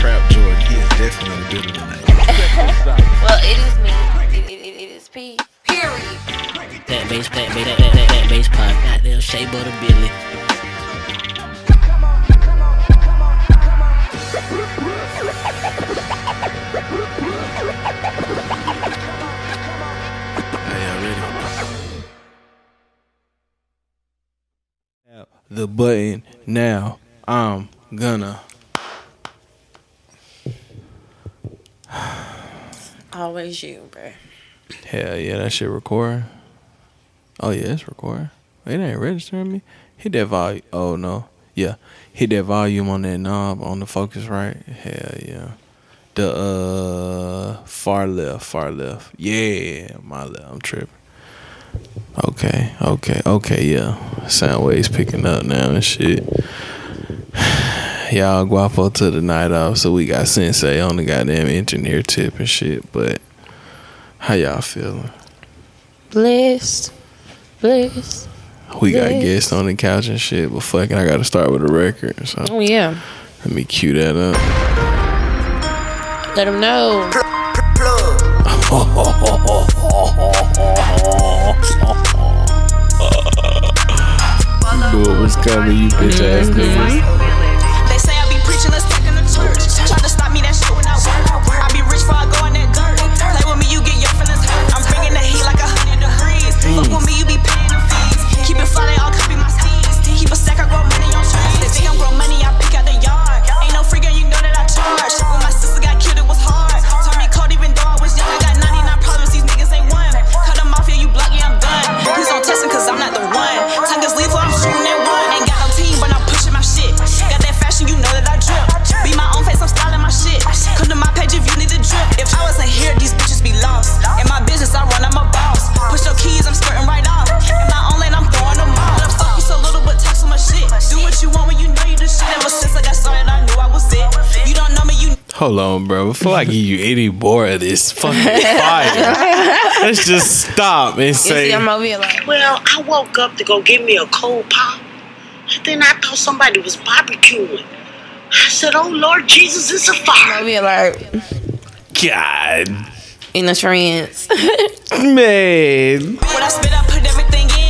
Trap Jordan. He is definitely in the building tonight. well, it is me. It, it, it, it is P. Period. That bass, that bass, that, that, that, that bass pop. Goddamn Shea Butter Billy. Are y'all ready? The button now. I'm gonna. Always you, bruh. Hell yeah, that shit record. Oh yeah, it's recording. It ain't registering me. Hit that volume. Oh no, yeah. Hit that volume on that knob on the focus right. Hell yeah. The uh far left, far left. Yeah, my left. I'm tripping. Okay, okay, okay. Yeah, sound waves picking up now and shit. Y'all guapo to the night off, so we got Sensei on the goddamn engineer tip and shit. But how y'all feeling? Blessed. Blessed. We got guests on the couch and shit, but fucking, I gotta start with a record. So Oh, yeah. let me cue that up. Let them know. Do it was coming, you bitch ass niggas. They say I be preaching, let's Hold on, bro. Before I give you any more of this fucking fire, let's just stop and You see, say, I'm over here like, Well, I woke up to go get me a cold pop. And then I thought somebody was barbecuing. I said, Oh Lord Jesus, it's a I'm fire. over here like, God, in the trance, man. When I spit, I put everything in.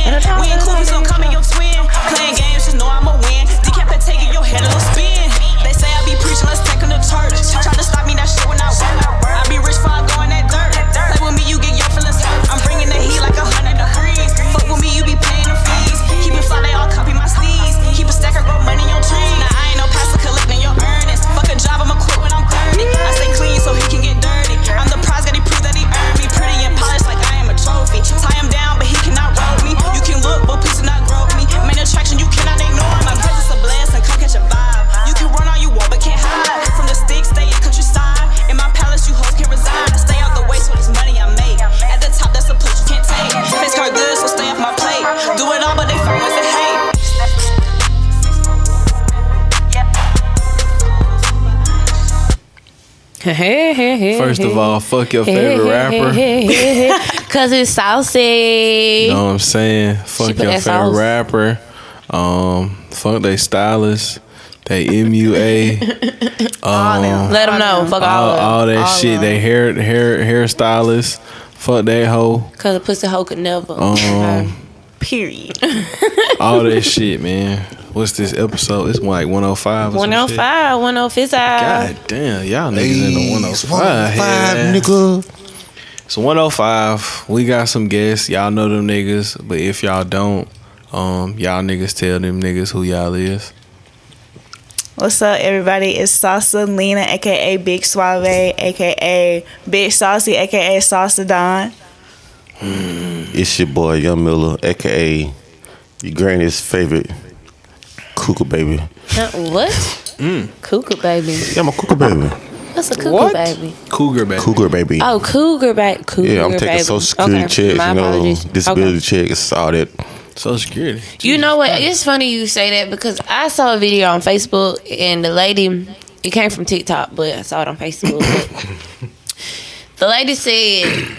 Hey, hey, hey. First of all, fuck your favorite rapper. Cause it's saucy. You know what I'm saying? Fuck your favorite sauce. rapper. Um, fuck they stylist. They MUA. um, Let them know. Fuck all, all, all that All shit. of They 'em. hair hair hairstylist. Fuck that hoe. Cause a pussy hoe could never. Um, Period. all that shit, man. What's this episode? It's like 105. or some shit. 105, 105. God damn, y'all niggas in the 105. yeah. nigga. It's 105. We got some guests. Y'all know them niggas. But if y'all don't, um, y'all niggas tell them niggas who y'all is. What's up, everybody? It's Salsa Lena, aka Big Suave, aka Big Saucy, aka Salsa Don. It's your boy Young Miller, aka your granny's favorite cougar baby. What? Mm. Cougar baby. Yeah, I'm a cougar baby. What's a cougar What? baby? Cougar baby. Cougar baby. Oh, cougar baby. Cougar yeah, I'm taking baby. social security Okay, checks, My you know, apologies. disability Okay. checks, all that. Social Security. You know what? It's funny you say that because I saw a video on Facebook and the lady, it came from TikTok, but I saw it on Facebook. the lady said,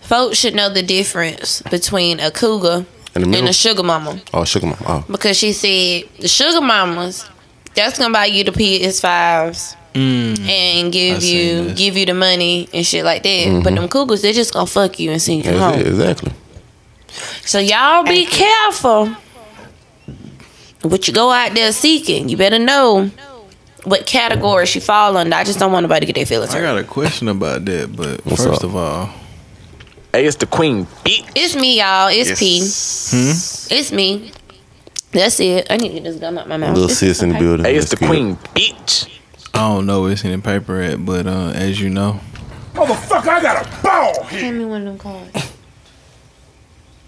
folks should know the difference between a cougar In the and middle? a sugar mama. Oh, sugar mama. Oh, Because she said, the sugar mamas, that's going to buy you the PS5s mm. and give I you this. give you the money and shit like that. But mm-hmm. them cougars, they just gonna fuck you and send you That's home. it, exactly. So y'all be careful what you go out there seeking. You better know what category she fall under. I just don't want nobody to get their feelings I hurt. got a question about that, but What's first up? of all, Hey, it's the queen. Beat. It's me, y'all. It's P. Hmm? It's me. That's it. I need to get this gum out my mouth. Little It's sis in the okay. building. Hey, it's the good. queen. Bitch. I don't know where it's in the paper at, but uh, as you know, motherfucker, I got a ball. Hand me one of them cards.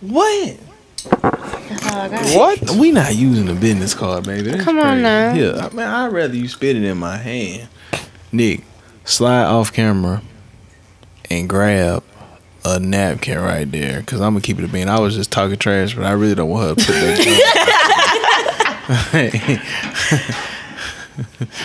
what? That's all I got. What? We not using the business card, baby. That's Come on crazy. now. Yeah, I mean, I'd rather you spit it in my hand. Nick, slide off camera and grab a napkin right there, cause I'm gonna keep it a bean. I was just talking trash, but I really don't want her to put that.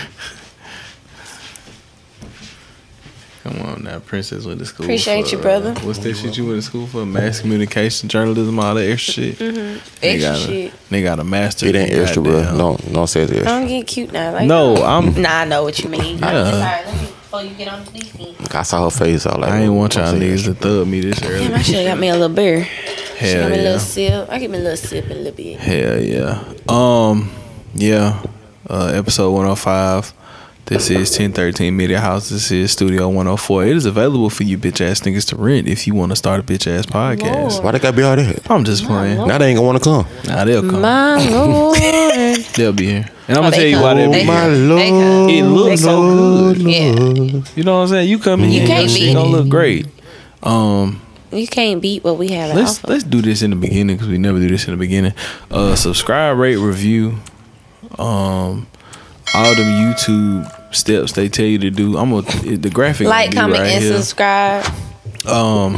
Come on now, princess went to school. Appreciate for, you, brother. Uh, what's that shit you went to school for? Mass communication, journalism, all that extra shit. They Mm-hmm. Extra got a, shit. They got a master. It ain't extra, bro. goddamn- Don't don't say it's extra. Don't get cute now. Like, No, I'm. Nah, I know what you mean. Yeah. I'm sorry. Let me, before you get on the defense. I saw her face. I was like, I ain't want y'all niggas to thug me this early. Damn, I should have got me a little beer. Should Hell got me a little sip. I give me a little sip and a little bit. Hell yeah. Um, yeah. Uh, episode 105. This is Ten13 Media House. This is Studio 104. It is available for you bitch ass niggas to rent if you want to start a bitch ass podcast. Lord. Why they gotta be all that? I'm just playing. Lord. Now they ain't gonna wanna come. Nah, they'll come. My lord. They'll be here. And I'm Oh, gonna they tell you come. why they'll They be come. here. lord. They. It looks so good. Yeah. You know what I'm saying? You come in You here, can't beat gonna look great. Um, You can't beat what we have let's let's do this in the beginning because we never do this in the beginning. Uh, subscribe, rate, review. Um, all them YouTube steps they tell you to do. I'm gonna the graphic Like, comment, right and here. subscribe. Um,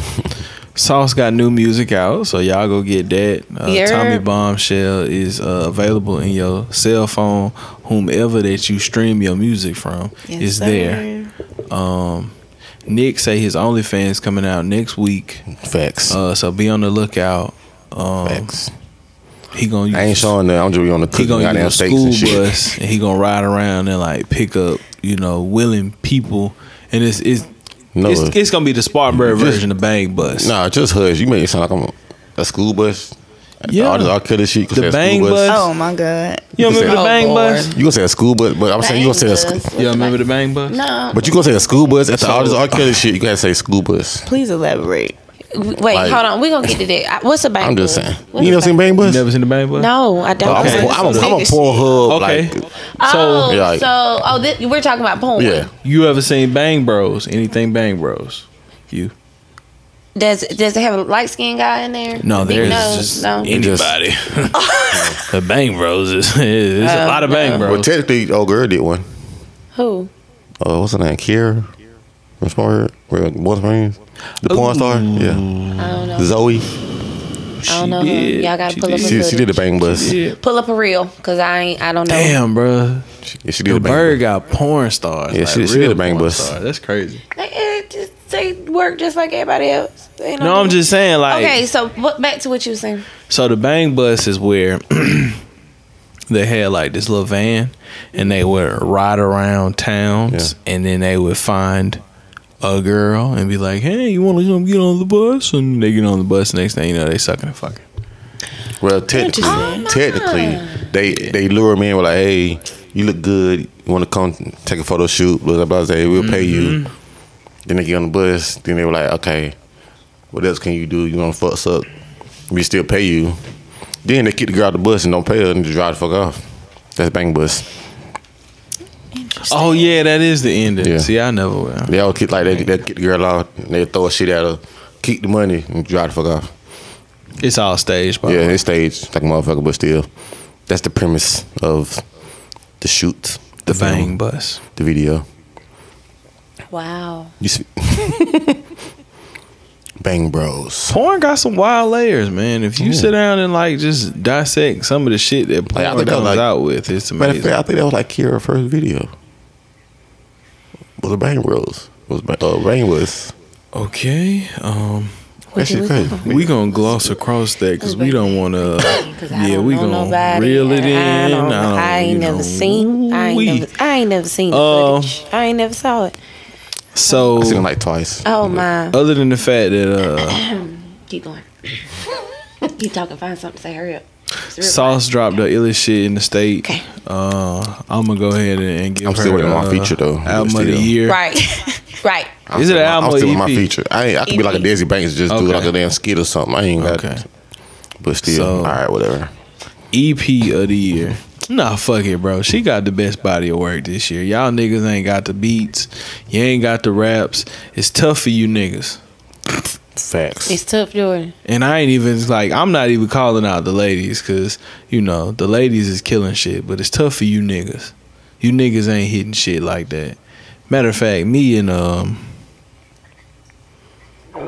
Sauce got new music out, so y'all go get that. Uh, Yeah. Tommy Bombshell is uh, available in your cell phone, whomever that you stream your music from Yes, is sir. there. Um, Nick say his OnlyFans coming out next week, Facts. uh, so be on the lookout. Um, Facts. he gonna use I ain't showing that. I'm just on the he gonna goddamn use a steaks school and bus, and he gonna ride around and like pick up, you know, willing people, and it's it's No, it's, it's gonna be the Spartanburg Just- version of Bang Bus. nah, just hush. You make it sound like I'm a school bus. Yeah. all this R. Kelly shit. The a bang school bus. Oh my god. You don't remember the Oh, Bang Lord. Bus? You gonna say a school bus, but I'm saying you gonna say a school. Bang bus. You remember the Bang Bus? No. But you gonna say a school bus after all this R. Kelly shit? You gotta say school bus. Please elaborate. Wait, Like- hold on. We're gonna get to that. What's a bang I'm just saying. What's You a never seen bang- bang bus? You never seen the Bang Bus? No, I don't. I'm, Okay. a, I'm, a, I'm a Nigga Pornhub. Okay. Like, Oh, Yeah, like- so oh, this, we're talking about porn. yeah. You ever seen Bang Bros? Anything Bang Bros? You? Does does it have a light skinned guy in there? No, there's nose? just no. anybody. the Bang Bros is it's a Oh, lot of Bang no. Well, technically, old girl did one. Who? Uh, what's her name? Kira. From Smart. What's her name? The porn star. Yeah. I don't know. Zoe. I don't know. who. did. Y'all gotta She pull up a She, she did the bang bus. Pull up a reel, cause I ain't. I don't know. Damn, bro. Yeah, she did The the bang bird bus. got porn stars. Yeah, like she- she did a bang bus. stars. That's crazy. They, it just, they work just like everybody else. They ain't No, I'm just saying, like, Okay, so what, back to what you were saying. So the bang bus is where they had like this little van and they would ride around towns and then they would find a girl and be like, Hey, you wanna come get on the bus? And they get on the bus next thing you know they sucking and fucking. Well, technically, oh, technically, they they lure me in with like, hey, you look good. You want to come take a photo shoot? Blah blah blah. Say we'll pay you. Mm-hmm. Then they get on the bus. Then they were like, okay, what else can you do? You want to fuck suck? We still pay you. Then they kick the girl out the bus and don't pay her and just drive the fuck off. That's bang bus. Oh yeah, that is the ending. Yeah. See, I never will. They all keep like they they kick the girl out. And they throw a shit at her, keep the money and drive the fuck off. It's all staged, by Yeah, way. it's staged like a motherfucker, but still, that's the premise of the shoot, the film, bang bus. the video. Wow. You see, Bang Bros. Porn got some wild layers, man. If you sit down and like just dissect some of the shit that porn Like, I think that comes like- out with, it's Matter of amazing. fact, I think that was like Kira's first video. Was a Bang Bros. Was Bang, uh, Bang was Okay. Um That shit crazy. We gonna gloss across that because we don't want to. Yeah, we know gonna nobody, reel it and I in. don't- I don't- I ain't never know, seen. I ain't we- never. I ain't never seen the Um, footage. I ain't never saw it. So I seen him like twice. Oh my! other than the fact that uh, Keep going. Keep talking. Find something to say. Hurry up. It's real Sauce dropped the illest shit in the state, Okay. uh, I'm gonna go ahead and, and give I'm her still waiting on my uh, feature, though. Album of the year. Right. right. I'm Is it an album I'm still with my feature. I ain't, I could be like a Desi Banks, just do like a damn skit or something. I ain't got. Okay. But still, So- all right, whatever. EP of the year. Nah, fuck it, bro. She got the best body of work this year. Y'all niggas ain't got the beats. You ain't got the raps. It's tough for you niggas. Facts. It's tough, Jordan. And I ain't even like I'm not even calling out the ladies because you know the ladies is killing shit, but it's tough for you niggas. You niggas ain't hitting shit like that. Matter of fact, me and um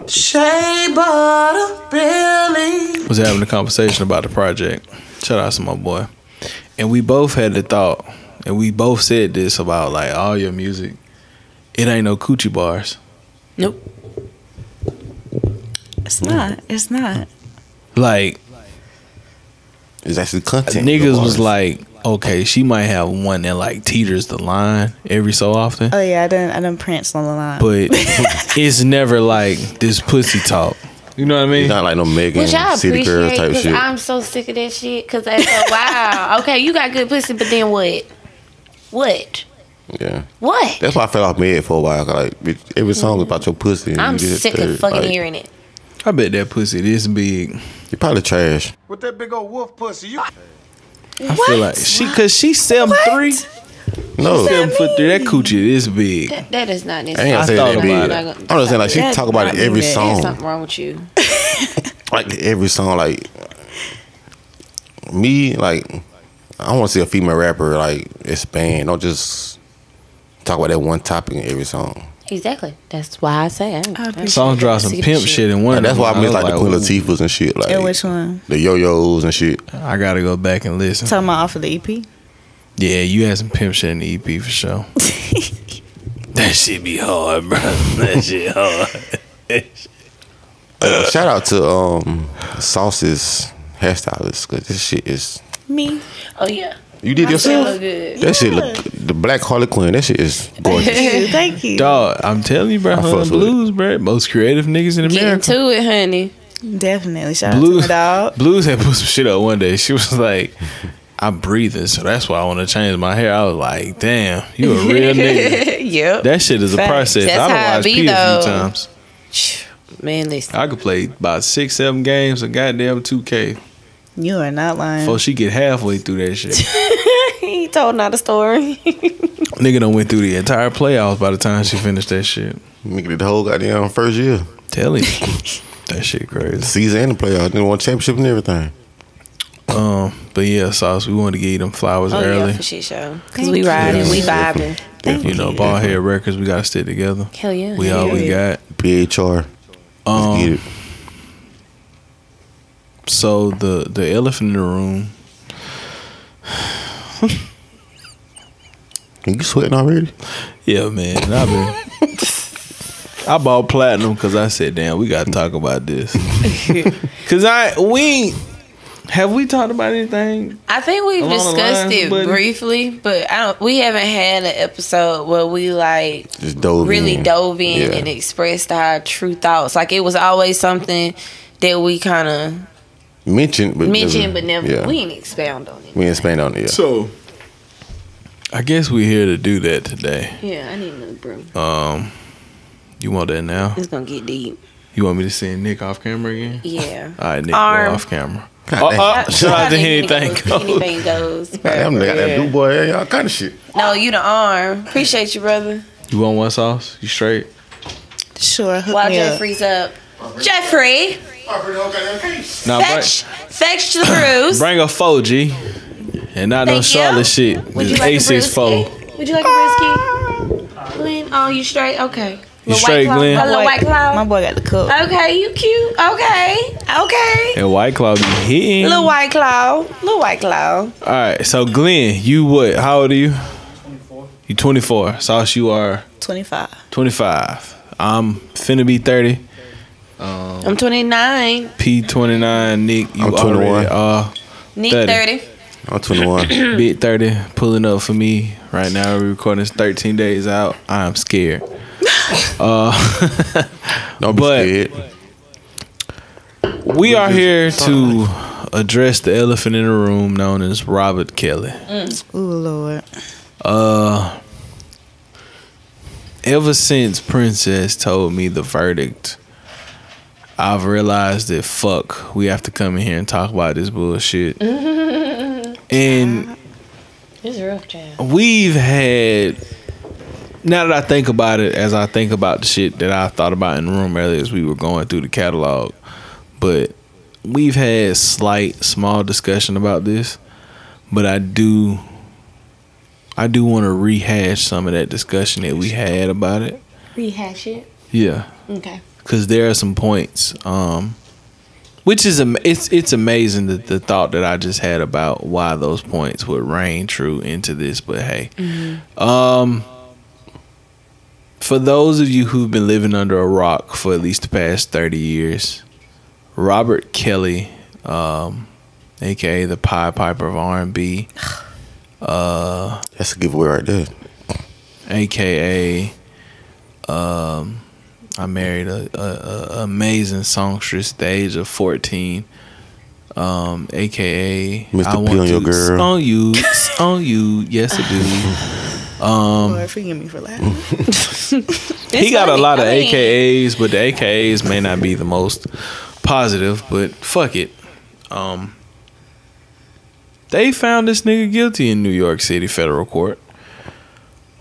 Shea butter, really? was having a conversation about the project. Shout out to my boy, and we both had the thought, and we both said this about like all your music. It ain't no coochie bars. Nope. It's not. It's not. Like It's actually content. niggas was like, okay, she might have one that like teeters the line every so often. Oh yeah, I done I done pranced on the line. but it's never like this pussy talk. You know what I mean? It's not like no Megan Which I City Girls appreciate type shit. I'm so sick of that shit. Because I go, wow, okay, you got good pussy, but then what? What? yeah. What? That's why I fell off mid for a while. 'cause, Like every song is about your pussy. and I'm you just sick third, of fucking like, hearing it. I bet that pussy this big. You probably trash. With that big old wolf pussy, you. I feel like she cause she's seven three. No, Seven foot three. That coochie is big. That, that is not I ain't gonna say thought that about big. it. I'm just saying like she talk about it not every big. There's song. something wrong with you. Like every song, like me, like I want to see a female rapper like expand. Don't just talk about that one topic in every song. Exactly. That's why I say I, I appreciate Song drop some pimp shit. shit in one. Like, that's why I miss was like the Queen ooh, Latifahs and shit. Like And which one? the yo-yos and shit. I gotta go back and listen. Talking about off of the EP. Yeah, you had some pimp shit in the EP for sure. that shit be hard, bro. That shit hard. Uh, shout out to um Sauce's hairstylist because this shit is. Me. Oh yeah. You did My shit yourself. look good. That shit look the black Harlequin. That shit is gorgeous. Thank you. Thank you. Dog, I'm telling you, bro. I Hun fucks Blues, bro. Most creative niggas in America. Get America. into it, honey. Definitely. Shout out to Blues, my dog. Blues had put some shit up one day. She was like, I'm breathing, so that's why I want to change my hair. I was like, damn, you a real nigga. yep. That shit is a Facts. process. That's I how done it watched be, P a though. few times. Man, listen. I could play about six, seven games of goddamn 2K You are not lying. before she get halfway through that shit. he told not a story. Nigga done went through the entire playoffs by the time she finished that shit. Nigga did the whole goddamn first year. Tell you. that shit crazy. Season and the playoffs. Didn't won championship and everything. Um, but yeah, Sauce, we wanted to give you them flowers oh early. yeah, for shit show. Cause we riding, we vibing. Thank you you know, ball head records, we gotta stick together. Hell yeah. We all we got. PHR. Let's Um, get it. So the the elephant in the room. Are You sweating already? Yeah, man. I been. I bought platinum because I said, "Damn, we gotta talk about this." Cause I we ain't- have we talked about anything? I think we've discussed lines, it buddy? briefly, but I don't. We haven't had an episode where we like Just dove really in. dove in Yeah. and expressed our true thoughts. Like it was always something that we kind of Mentioned, but mentioned, never, but never Yeah. we didn't expound on it. we didn't expand on it. Yeah. So, I guess we're here to do that today. Yeah, I need another broom. Um, you want that now? It's gonna get deep. You want me to send Nick off camera again? Yeah. All right, Nick, Arm. off camera. God damn. oh, shout out to anything. goes. goes. Anything goes. bro. Damn, got that blue boy, all kind of shit. No, you the arm. Appreciate you, brother. You want one sauce? You straight? Sure. Hook While me up. Jeffrey's up. Jeffrey, Now, fetch, fetch the bruise. bring, bring a 4G. And not no Thank you. Charlotte shit. Would you It's like a A64. brisket? Would you like a brisket? Glenn, oh, you straight? Okay. You Little straight, white Glenn? Cloud, a little white My boy got the cook. Okay, you cute. Okay, okay. And White Claw be hitting. Little White Claw. Little White Claw. All right, so Glenn, you what? How old are you? 24. You 24. Sauce, you are 25. 25. I'm finna be 30. Um, I'm 29. P twenty nine. Nick, you I'm 21. already are. Nick 30. 30. I'm 21. Big 30 pulling up for me right now. We're recording this 13 days out. I'm scared. Uh, Don't be But- scared. we are here to address the elephant in the room known as Robert Kelly. Ooh, Lord. Uh, ever since Princess told me the verdict, I've realized that fuck, we have to come in here and talk about this bullshit. and It's rough, child. we've had now that I think about it, as I think about the shit that I thought about in the room earlier as we were going through the catalog, but we've had slight, small discussion about this. But I do, I do want to rehash some of that discussion that we had about it. Rehash it. Yeah, Okay. because there are some points, um, which is it's it's amazing that the thought that I just had about why those points would reign true into this. But hey, um, for those of you who've been living under a rock for at least the past thirty years, Robert Kelly, um, aka the Pied Piper of R and B, That's a giveaway right there. aka um I married a, a, a amazing songstress at the age of 14 um aka Mr. I P want on your to girl. on you on you yes I do Lord, forgive me for laughing. he got a lot of I mean- AKAs but the AKAs may not be the most positive but fuck it um they found this nigga guilty in New York City federal court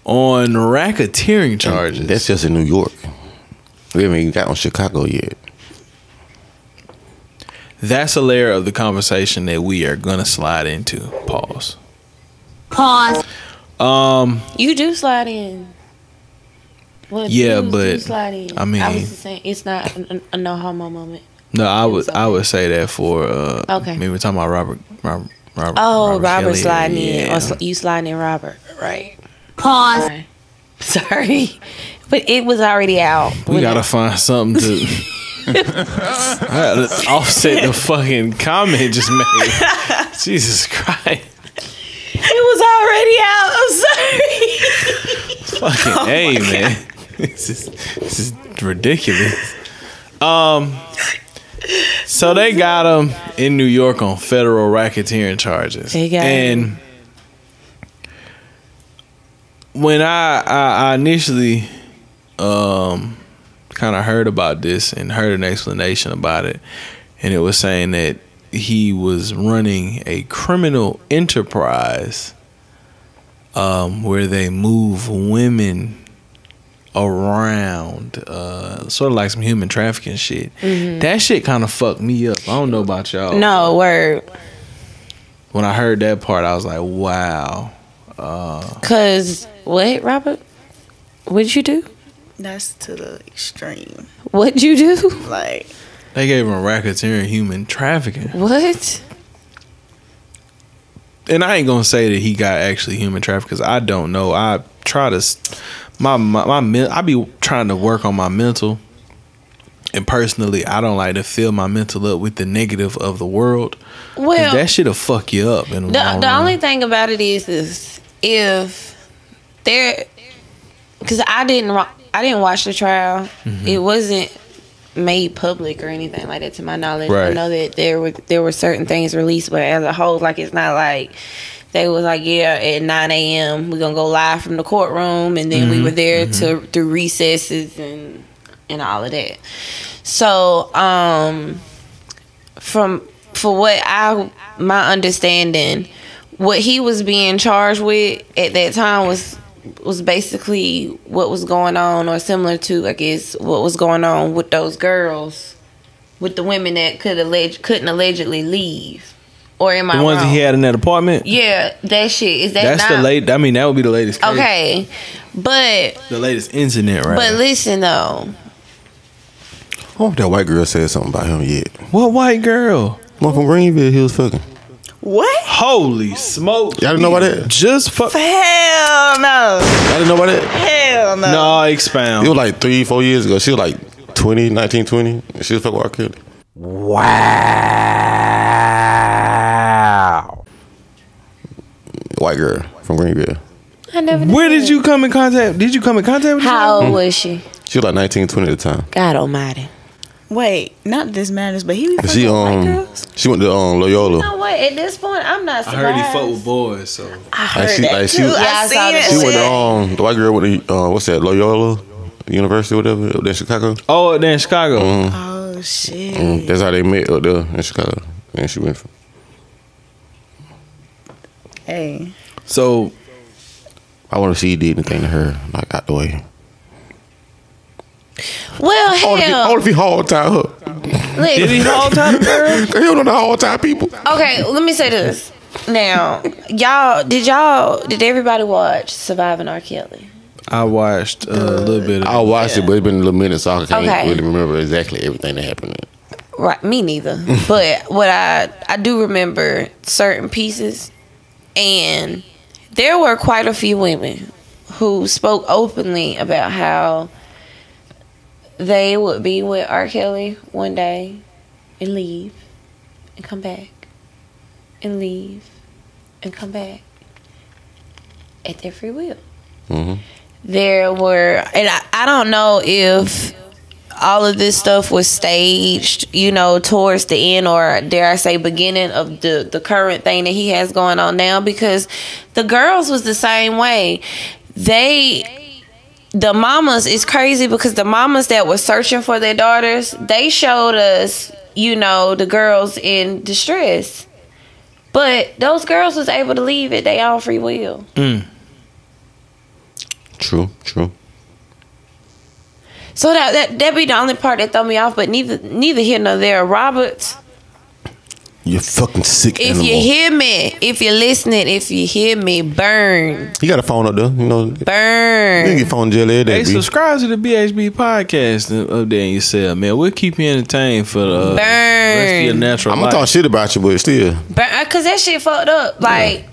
on racketeering charges That's just in New York. We haven't even got on Chicago yet. That's a layer of the conversation that we are gonna slide into. Pause. Pause. Um, You do slide in. Well, Yeah, you do but, slide in. I mean- I was just saying it's not a, a no homo moment. no, I would I would say that for uh, Okay. I mean, we're talking about Robert Robert. Robert Oh, Robert, Kelly. sliding in, or sl- you sliding in, Robert, right? Pause. Sorry, but it was already out. we gotta it- find something to. I gotta offset the fucking comment just made. Jesus Christ. Already out. I'm sorry. Fucking hey man. This is this is ridiculous. Um so they got him in New York on federal racketeering charges. They got and when I, I I initially um kind of heard about this and heard an explanation about it and it was saying that he was running a criminal enterprise um, where they move women around, uh, sort of like some human trafficking shit. That shit kind of fucked me up. I don't know about y'all. No word, When I heard that part, I was like, wow. cause what, Robert? What'd you do? That's to the extreme. What'd you do? Like, They gave him racketeering human trafficking. What? And I ain't gonna say that he got actually human trafficked because I don't know. I try to, my my, my I be trying to work on my mental. And personally, I don't like to fill my mental up with the negative of the world. Well, that shit'll fuck you up. In the, the, the only thing about it is, is if there, because I didn't, I didn't watch the trial. Mm-hmm. It wasn't made public or anything like that, to my knowledge. I know that there were there were certain things released, but as a whole, like it's not like they was like, yeah, at nine a.m. we're gonna go live from the courtroom, and then Mm-hmm. we were there to through recesses and and all of that. So, um, from for what I my understanding, what he was being charged with at that time was was basically what was going on, or similar to I guess what was going on with those girls, with the women that could alleged couldn't allegedly leave, or am I the ones wrong? he had in that apartment. Yeah, that shit is that. That's the not- late. I mean, that would be the latest. Case. Okay, but The latest incident, right? but listen though, Oh, that white girl said something about him yet. what white girl? One from Greenville, he was fucking. What? Holy smoke! Y'all didn't know about that? Just fuck. Hell no. Y'all didn't know about that? Hell no. No, It expound. was like three, four years ago. She was like 20, 19, 20. She was fucking R. Kelly. Wow. White girl from Greenville. I never. knew Where did that. you come in contact? Did you come in contact with? Her? How her? old hmm. was she? She was like 19, 20 at the time. God Almighty. Wait, not this matters, but he be fucking She with white um girls. she went to um Loyola. You know what? At this point, I'm not Surprised. I surprised. heard he fuck with boys, so I Like heard she, that like she, too. I I seen saw it. that. she went to um the white girl went to uh what's that Loyola University or whatever up there in Chicago. oh, then Chicago. Oh shit. Mm, that's how they met up there in Chicago. And she went. From, Hey. So I want to see he did anything to her like out the way. Well, I want hell. if he hard time her. did he Listen. all time girl? He don't know the hard time people. Okay, let me say this. Now, y'all, did y'all, did everybody watch Surviving R. Kelly? I watched uh, a little bit. I of watched it, but it's been a little minute, so I can't Okay. really remember exactly everything that happened. Right, me neither. but what I I do remember certain pieces, and there were quite a few women who spoke openly about how they would be with R. Kelly one day and leave and come back and leave and come back at their free will. hmm There were, and I, I don't know if all of this stuff was staged, you know, towards the end or dare I say beginning of the the current thing that he has going on now because the girls was the same way. They the mamas is crazy because the mamas that were searching for their daughters, they showed us, you know, the girls in distress. But those girls was able to leave it. They all free will. Mm. True, true. So that that that be the only part that throw me off. But neither neither here nor there. Roberts, You fucking sick if animal. you hear me, if you're listening, if you hear me, burn, You got a phone up there, you know. Burn. You burn. get phone jail every day. Hey, subscribe to the BHB podcast up there in your man. We'll keep you entertained for the uh, rest of your Burn. natural I'm gonna talk shit about you, but still. Burn, cause that shit fucked up. Like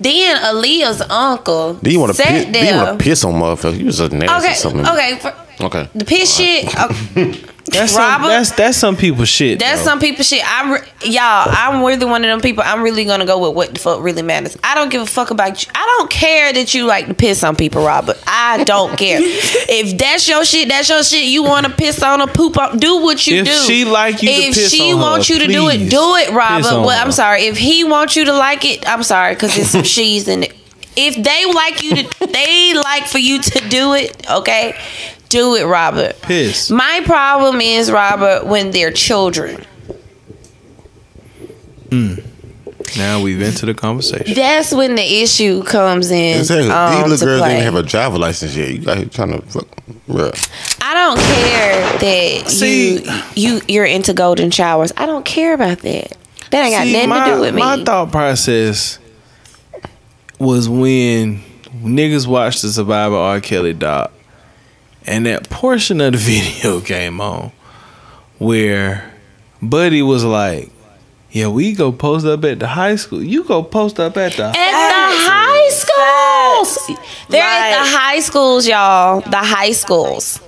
then Aaliyah's uncle Do you want to sat piss? Do you want to piss on motherfuckers? You was a nasty okay, something. okay, for, Okay. the piss shit. okay. that's some, Robert- that's that's some people's shit. That's though. some people shit. I re- y'all, I'm really one of them people. I'm really gonna go with what the fuck really matters. I don't give a fuck about you. I don't care that you like to piss on people, Robert. I don't care. if that's your shit, that's your shit. You want to piss on a poop on, do what you If do. she like you to if piss she her, wants you to do it, do it, Robert. Well, I'm her. sorry. If he wants you to like it, I'm sorry because it's some she's in it. If they like you to, they like for you to do it. Okay, do it, Robert. piss. My problem is, Robert, when they're children. Now we've entered the conversation. That's when the issue comes in. Exactly. Um, These little girls play. didn't have a driver license yet. You got trying to fuck, bruh. I don't care that See- you you you're into golden showers. I don't care about that. That ain't got See, nothing my, to do with me. My thought process was when niggas watched the Survivor R. Kelly doc, and that portion of the video came on where Buddy was like, "Yeah, we go post up at the high school. You go post up at the." at the high schools, they're at the high schools, y'all. The high schools.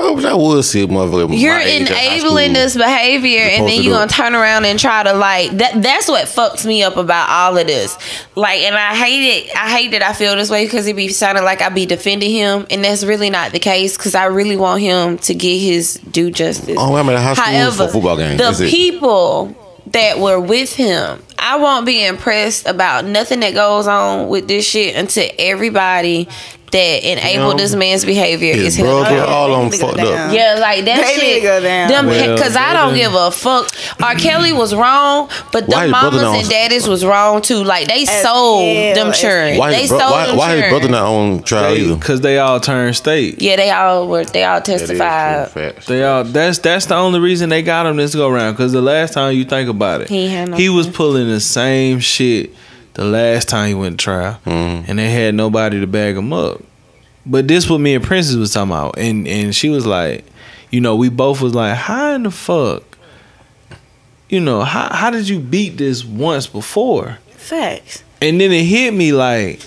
I wish I would see a motherfucker. You're enabling this behavior, and then you're gonna turn around and try to like that. That's what fucks me up about all of this. Like, and I hate it. I hate that I feel this way because it be sounding like I be defending him, and that's really not the case. Because I really want him to get his due justice. Oh, I'm at a high school However, football games. the That's it. people that were with him, I won't be impressed about nothing that goes on with this shit until everybody that enabled know, this man's behavior His is held brother, accountable. all them They need fucked down. up. Yeah, like that They shit. go down. Them, Well, cause I don't give a fuck. R. Kelly was wrong, but Why them his brother mamas and daddies was wrong too. Like they As sold hell, them as children. Why They his, bro- sold why, them why his brother not on trial either? Because they all turned state. Yeah, they all were. They all That is true, testified. They all that's that's the only reason they got him this go around. Because the last time you think about it, He had no he was pulling the same shit the last time he went to trial, Mhm. and they had nobody to bag him up. But this what me and Princess was talking about, and and she was like, you know, we both was like, how in the fuck, you know, how how did you beat this once before? Facts. And then it hit me like,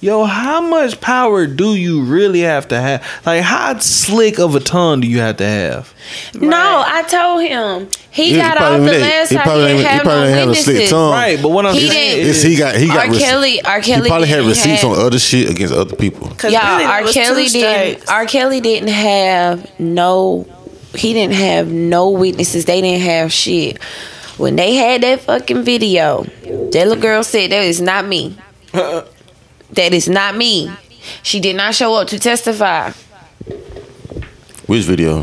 Yo, how much power do you really have to have? Like, how slick of a tongue do you have to have? No, I told him he He got probably off the ain't- last he time. probably He ain't- didn't he have probably no ain't have a slick tongue. Right, but what I'm He saying didn't- It's, he got he got R. Kelly, R. he Kelly probably had receipts have- on other shit against other people. Cause Yeah, really, R. Kelly didn't. R. Kelly didn't have no. He didn't have no witnesses. They didn't have shit. When they had that fucking video, that little girl said, "That is not me. that is not me." She did not show up to testify. Which video?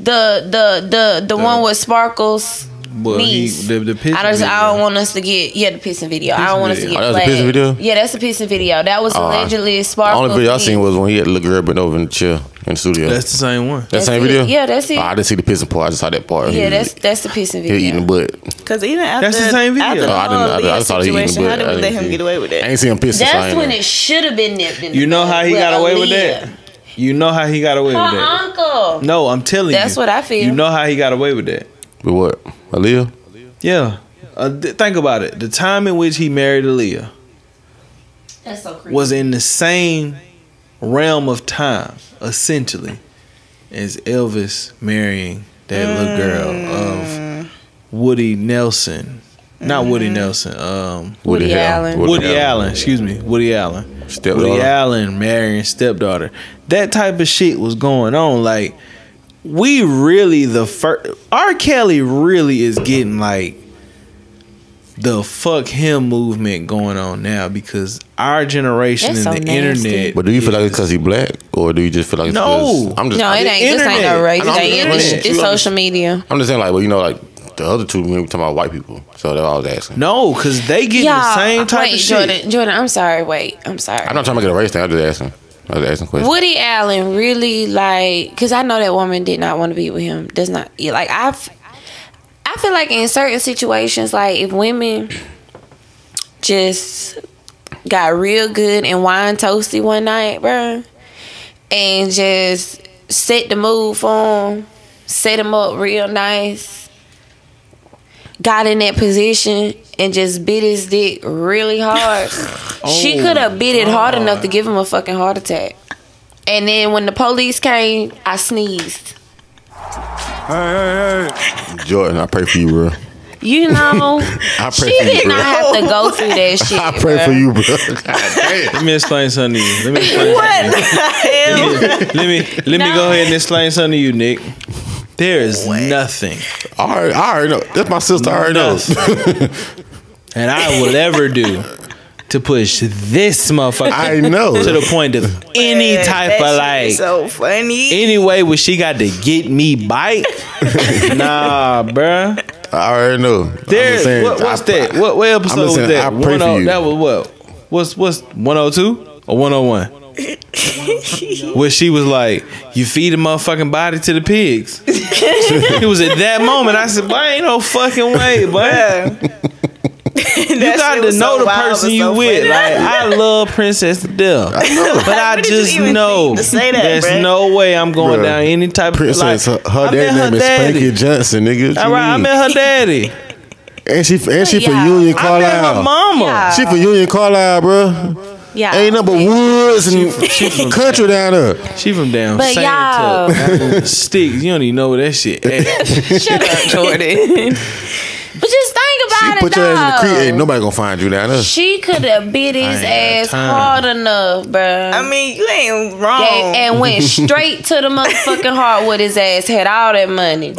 The the the the one with Sparkles. Well, he, the, the picture I don't. I don't want us to get yeah the pissing video. I don't Pissing want us to get Oh, that was a pissing video? Yeah, that's a pissing video. That was I- allegedly The only video I seen was when he had the little girl bent over in the chair in the studio. That's the same one. that That's same it. video? Yeah, that's it. Oh, I didn't see the pissing part. I just saw that part. Yeah, He- that's that's the pissing video. he video. eating the butt. Cause even after That's the same video. after Oh, I didn't- I whole Aaliyah saw he eating situation, how did I we let him see- get away with it? I that? ain't see him pissing. so I That's when it should have been nipped in the You know how he got away with that? You know how he got away with Her that? uncle. No, I'm telling you. That's what I feel. You know how he got away with that? With what? Aaliyah? Yeah. Uh, th- think about it. The time in which he married Aaliyah That's so creepy. was in the same realm of time, essentially, as Elvis marrying that little girl of Woody Nelson. Not Woody Nelson. Um, Woody Hale. Allen. Woody, Allen. Excuse me. Woody Allen. Stepdaughter. Woody Allen marrying stepdaughter. That type of shit was going on. Like, we really the first. R. Kelly really is getting like the fuck him movement going on now because our generation That's and so the nasty. internet. But do you feel like it's because he black, or do you just feel like it's No. 'cause- I'm just, No, it ain't. This ain't no race. I know, It's, I'm just it's, saying. it's social media. I'm just saying like, well, you know, like the other two men we talking about white people, so that's what I was asking. no, because they get the Y'all, same type wait, of shit. Jordan. Jordan, I'm sorry. Wait, I'm sorry. I'm not trying to get a race thing. I'm just asking. I was asking questions. Woody Allen really like because I know that woman did not want to be with him. Does not yeah, like I've. I feel like in certain situations, like if women just got real good and wine toasty one night, bruh, and just set the mood for him, set him up real nice, got in that position and just bit his dick really hard. she Oh, could have bit it hard enough to give him a fucking heart attack. And then when the police came, I sneezed. Hey, hey, hey. Jordan, I pray for you, bro. You know, I she pray for you, did bro. not have to go through that shit. I pray bruh. for you, bro. God. Let me explain something to you. Let me explain something to you. let me let me go ahead and explain something to you, Nick. There is nothing I already, I already know. That's my sister. I already know. that I will ever do to push this motherfucker I know. to the point of any Man, type that of like so funny. any way where she got to get me bite. nah, bruh. I already know. I'm just There, saying, what, what's I- that? What, what episode I'm was just saying, that? I pray for 10 you. That was what? What's what's one hundred two or one hundred one? Where she was like, "You feed a motherfucking body to the pigs." it was at that moment I said, "Boy, ain't no fucking way, but you got to know the person you with." Like I love Princess to death, but I Where did you just know to say that, there's bruh? no way I'm going Bruh. down any type Princess, of like. her, her I met daddy name is daddy. Spanky Johnson, nigga. What All you right, I met her daddy. And she and she for Union Union I met her mama. Yeah. She for Union Carlisle, bro. Yeah. Ain't nothing but woods and she country down there. She from down But Sand y'all- Sticks. You don't even know where that shit at. Shut up, Jordan. but just think She about put it, your ass in the creek. Ain't nobody gonna find you down there. She could have bit his I ain't got ass hard enough, bruh. I mean, you ain't wrong. and, and went straight to the motherfucking heart with his ass. Had all that money.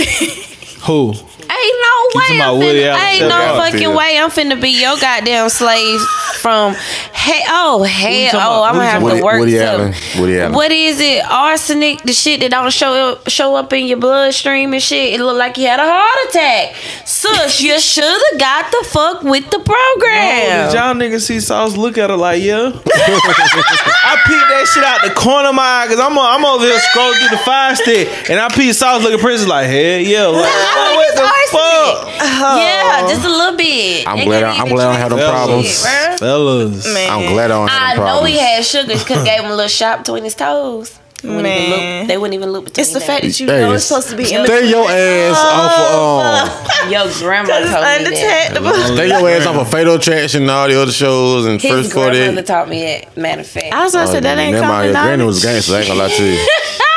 Who? Ain't no You way I'm finna, Allen ain't no fucking way I'm finna be your goddamn slave from he- oh hell oh about? I'm gonna have Woody- to work Woody some- Allen. Woody Allen. What is it? Arsenic, the shit that don't show up show up in your bloodstream and shit. It look like you had a heart attack. Sus, you should have got the fuck with the Did program. y'all niggas see Sauce look at her like, yeah? I peeped that shit out the corner of my eye because I'm, on- I'm over here scrolling through the fire stick and I peeped Sauce looking Princess like, hell yeah. Like, I what think the it's fuck? Oh. Yeah, just a little bit. I'm They glad I- I'm glad I don't have them shit, problems. bruh. Fellas. Man. I'm glad I don't have I them know he had sugars. because have gave him a little shot between his toes. They wouldn't even Man. They wouldn't even look between It's the fact that you Hey, know it's supposed to be in Stay your ass off of Your grandma It's told me that. undetectable. um, stay your ass off of Fatal Attraction and all the other shows and His First grandmother taught me that. Matter of fact. I was gonna say that ain't Never mind, your granny was gangster. I ain't gonna lie to you.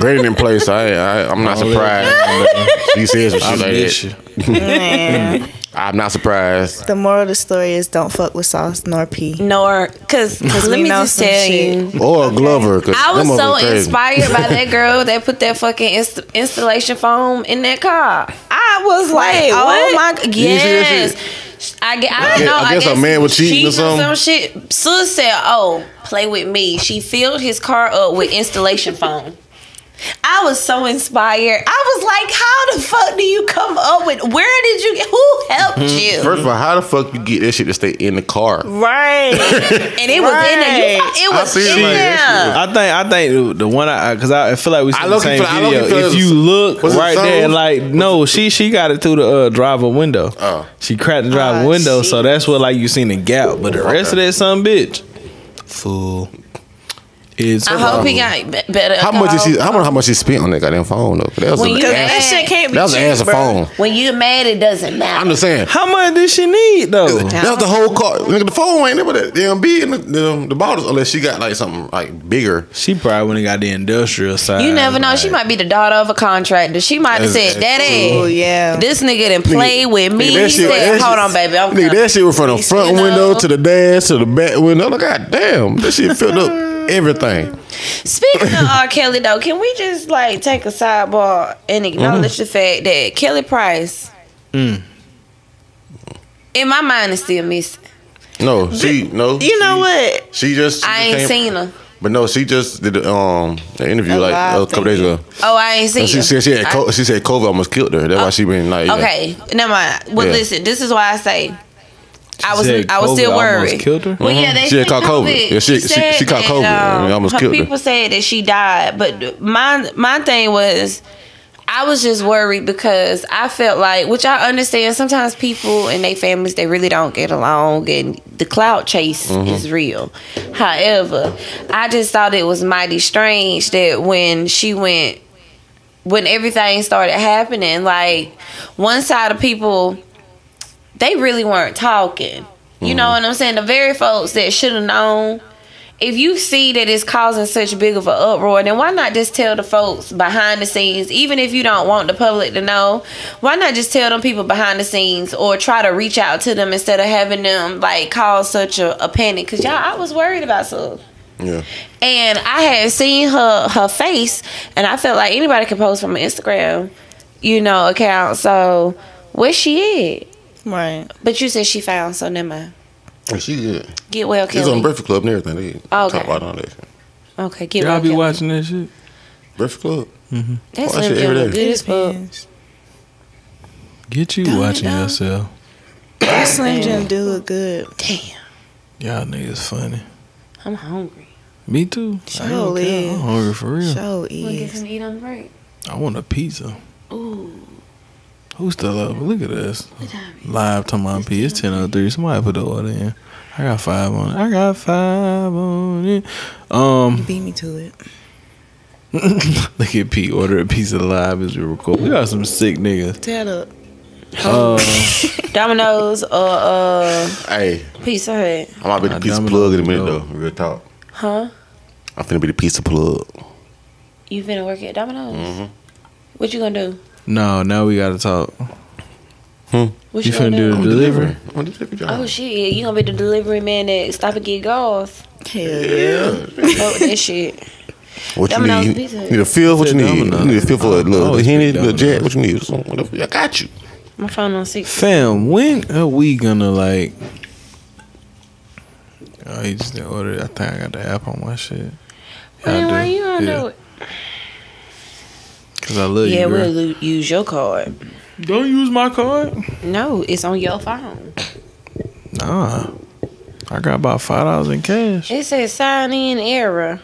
Granny in place. I, I, I'm not surprised. She says some I shit like miss that. you. Man, I'm not surprised. the moral of the story is don't fuck with sauce nor pee. Nor, cause, cause let me just some tell shit. you. Or a Glover. 'cause I was so inspired by that girl that put that fucking inst- installation foam in that car. I was like, Wait, oh what? my god, You didn't see that yes. I, gue- I don't guess- know. I guess a man was cheating or something? some shit. Sus said, "Oh, play with me." She filled his car up with installation foam. I was so inspired. I was like, "How the fuck do you come up with? Where did you get? Who helped you?" First of all, how the fuck you get that shit to stay in the car? Right. and it was in there. You, it was see it in like there. I think I think the, the one I because I, I feel like we see I the same I look- video. feel If you look right there, like no, she she got it through the uh, driver window. Oh. She cracked the driver Oh, window, so that's what like you seen the gap. But the rest Okay. of that some bitch, fool. Is I hope he got be- better. How much is she? alcohol. I wonder how much she spent on that goddamn phone though. That was, When a, you that, add- that shit can't be that was an cheap, ass of bro. phone. When you're mad, it doesn't matter. I'm just saying. How much did she need though? That was the whole car. Nigga, the phone ain't there, but that damn big and the, the, the bottles, unless she got like something like bigger. She probably wouldn't got the industrial side. You never know. She might be the daughter of a contractor. She might have said, "Daddy, Oh yeah. this nigga didn't play with me." Nigga, He that shit- said, "Hold shit- on, baby, I'm Nigga, that shit was from the front window to the dash to the back window. Like, God damn, that shit filled up everything. Speaking of R. Kelly, though, can we just like take a sidebar and acknowledge Mm-hmm. the fact that Kelly Price, Mm. in my mind, is still missing. No, she no. You know she- what? She just. she I ain't came- seen her. But no, she just did the, um the interview A like live a couple days ago. Oh, I ain't seen And she her. said she had I- co- she said COVID almost killed her. That's why she been like yeah. Okay, never mind. Well, Yeah. listen, this is why I say I was I was COVID still almost worried. killed her? Well, yeah, Mhm. they She had said caught COVID. Yeah, she- she- said she caught that, COVID and it almost her killed her. people said that she died, but my my thing was. I was just worried because I felt like, which I understand, sometimes people and their families they really don't get along, and the cloud chase Mm-hmm. is real. However, I just thought it was mighty strange that when she went when everything started happening, like one side of people, they really weren't talking. You know mm-hmm. what I'm saying? The very folks that should have known. If you see that it's causing such big of an uproar, then why not just tell the folks behind the scenes, even if you don't want the public to know, why not just tell them people behind the scenes or try to reach out to them instead of having them like cause such a, a panic? Cause y'all, I was worried about stuff Yeah. and I had seen her her face, and I felt like anybody can post from an Instagram, you know, account. So where she at? Right. But you said she found, so never mind. And she good. Get well, She's on Kelly. Breakfast Club and everything. They Okay. talk about all that. shit. Okay, get Y'all well, be Kelly. watching that shit. Breakfast Club. Mm-hmm. That watch Slim it Jim every look day. good as fuck. Get you Don't watching though? yourself. That Slim Jim do look good. Damn, Y'all niggas funny. I'm hungry. Me too. I Sure don't care. is. I'm hungry for real. Show Wanna get is. some eat on the break? I want a pizza. Ooh, Who's still up? Look at this. Live to my P. It's 10.03. Somebody put the order in. I got five on it. I got five on it. Um, Beat me to it. look at Pete. Order a pizza live as we record. We got some sick niggas. Tell up. Uh, Domino's or uh, Hey, Pizza Hut, I might be the Nah, pizza Domino's plug in a minute dope. though. Real talk. huh? I'm finna be the pizza plug. You finna work at Domino's? Mm-hmm. What you gonna do? No, now we got to talk. Hmm. What You you, gonna finna do? do I'm the delivery? I'm delivery driver. Oh shit, you gonna be the delivery man that stop and get gas? Hell yeah. Oh, that shit. What you need? Pizza You need a feel? What you need? Domino's. You need a feel for a I little always henny, pick little jet. What you need? Whatever. I got you. My phone on six. Fam, when are we gonna like? Oh, he just didn't order. it. I think I got the app on my shit. Man, why you gonna do it? Cause I love Yeah, you, girl. we'll use your card. Don't use my card. No, it's on your phone. Nah, I got about five dollars in cash. It says sign in error.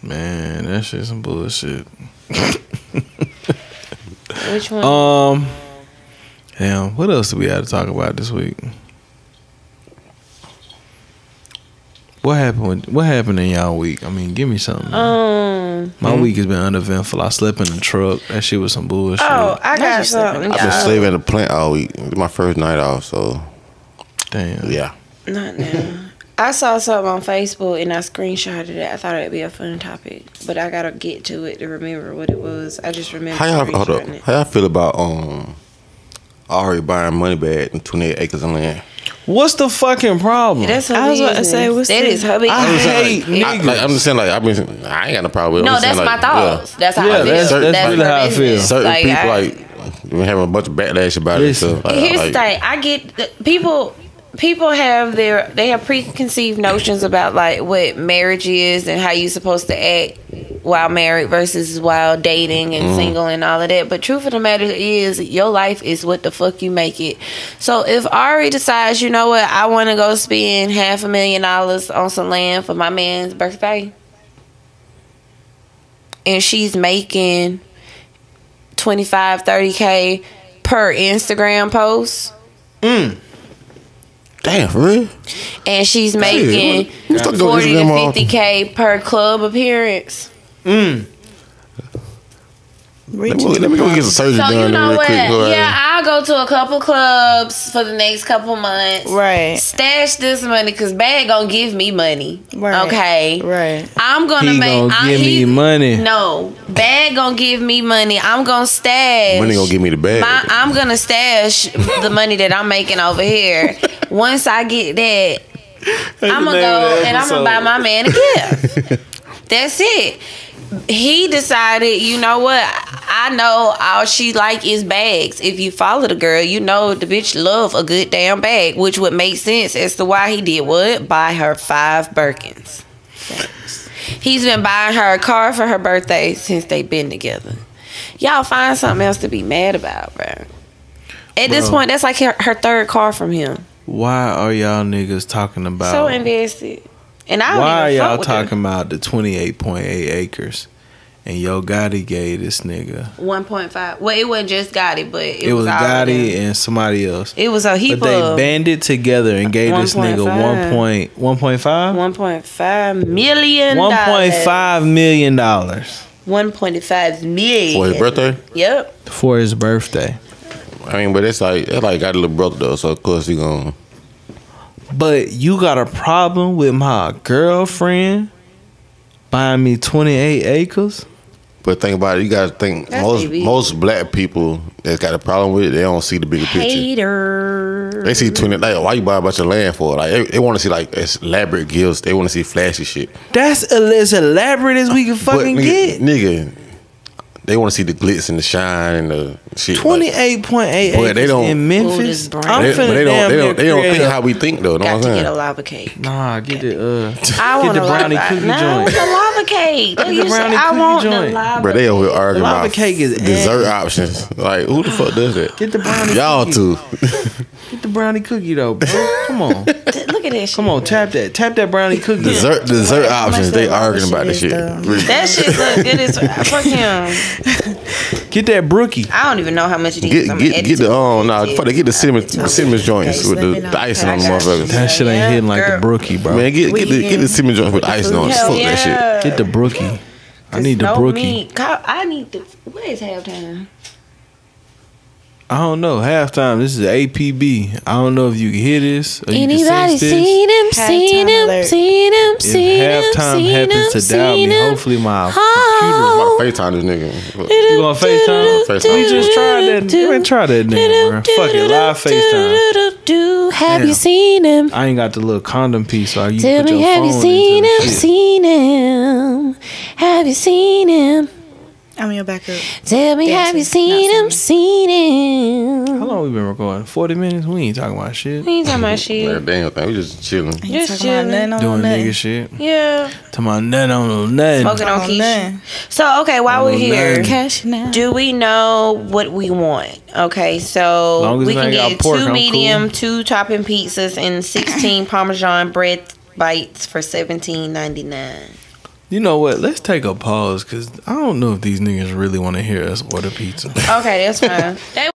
Man, that shit some bullshit. Which one? Um, damn. What else do we have to talk about this week? What happened? With, what happened in y'all week? I mean, give me something. Um. My week has been uneventful. I slept in the truck. That shit was some bullshit. Oh, I got something. I've been y'all. slaving at the plant all week. It's my first night off, so Damn. yeah. Not now. I saw something on Facebook and I screenshotted it. I thought it'd be a fun topic, but I gotta get to it to remember what it was. I just remember. How y'all hold up? it. How y'all feel about um Ari buying Moneybagg and twenty eight acres of land? What's the fucking problem? That's her I was about to say, what's That the- is her business. I hate I, niggas. like, I'm just saying, like I've been, I ain't got no problem. with it. No, that's saying, my like, thoughts. That's how Yeah, I feel. that's- that's that's really how I feel. Certain Like, people I- like been having a bunch of backlash about Listen. it. So, like, Here's like, the thing. I get the, people. People have their they have preconceived notions about like what marriage is and how you're supposed to act while married versus while dating and mm. single and all of that. But truth of the matter is, your life is what the fuck you make it. So if Ari decides, you know what, I want to go spend half a million dollars on some land for my man's birthday, and she's making 25 30 k per Instagram post mm. Damn, for real? and she's making who 40 to 50k per club appearance. Mm. Let me, let me go get some surgery So you know real what? quick. Yeah, I'll go to a couple clubs for the next couple months. Right. Stash this money because Bag gonna give me money. Right. Okay. Right. I'm gonna He make. gonna I, give me he- money. No, Bag gonna give me money. I'm gonna stash. Money gonna give me the bag. My, I'm gonna stash the money that I'm making over here. Once I get that, I'm gonna go and I'm gonna buy my man a gift. That's it. He decided, you know what? I know all she like is bags. If you follow the girl, you know the bitch love a good damn bag, which would make sense as to why he did what? Buy her five Birkins. He's been buying her a car for her birthday since they've been together. Y'all find something else to be mad about, bro. At this point, that's like her, her third car from him. Why are y'all niggas talking about? So invested. And I don't why are y'all with her. talking about the twenty eight point eight acres? And Yo Gotti gave this nigga. 1.5. Well, it wasn't just Gotti, but it, It, was, all of Gotti and somebody else. It was a heap But they of banded together and gave this nigga 1.5. 1 point, 1.5? 1.5 million. 1.5 million dollars 1.5 million. For his birthday? Yep. for his birthday. I mean, but it's like it's like got a little brother though, so of course he gonna. But you got a problem with my girlfriend buying me 28 acres? But think about it, you gotta think That's most baby. most black people that's got a problem with it, they don't see the bigger picture. Hater. They see twenty like why you buy a bunch of land for? Like they, they want to see like elaborate gifts. They want to see flashy shit. That's as elaborate as we can fucking but nigga, get. nigga, they want to see the glitz and the shine and the shit. like- 28.8 acres they don't- in Memphis. Ooh, I'm They, finna they don't. damn They near don't. They don't think how we think though. Know Got what to I'm get a lava cake. Nah, get the uh, I get want the brownie lava, cookie no, joint. the lava cake. Look, the you brownie I cookie want the joint. lava. Bro, they over here arguing Lava about cake is dessert options. Like who the fuck does that? Get the brownie Y'all cookie. too. Get the brownie cookie though, bro. Come on, Look at that shit. come on, tap that, tap that brownie cookie. dessert dessert How much options. They that arguing about this shit shit. is, though? That shit look good as fuck him. Get that brookie. I don't even know how much it is. Get I'm get gonna get the edit um nah it. fuck they get the cinnamon cinnamon joints with the, the icing on the motherfuckers. That shit ain't hitting like the girl. brookie, bro. Man, get get the get the cinnamon joints with the icing on. it. Hell Fuck that shit. yeah. Get the brookie. I need the no brookie. meat. Kyle, I need the. What is halftime? I don't know. Halftime. This is APB. I don't know if you can hear this or you Anybody can sense this. seen him? Seen him? alert. Seen him? If Seen him? halftime Seen him? happens to doubt Seen me, him? hopefully my Oh. I'm about to FaceTime this nigga. You gonna FaceTime? FaceTime. We just tried that. Man, try that nigga, bro. Fuck it, live FaceTime. Do have Damn. you seen him? I ain't got the little condom piece, so you Tell me, have you seen him? Seen him? Have you seen him? I'm your backup. Tell me, have you seen him? Seen him? How long we been recording? Forty minutes. We ain't talking about shit. We ain't talking about Man, shit. damn thing. We just chilling. Just chilling. Doing nothing. nigga shit. Yeah. Talking about nothing on no nothing. Smoking on On Keisha. So, okay, while we're here. Cash now. do we know what we want? Okay, so we can get pork, two I'm medium, cool. two topping pizzas, and 16 Parmesan bread bites for seventeen ninety nine. You know what? Let's take a pause because I don't know if these niggas really want to hear us order pizza. Okay, that's fine. They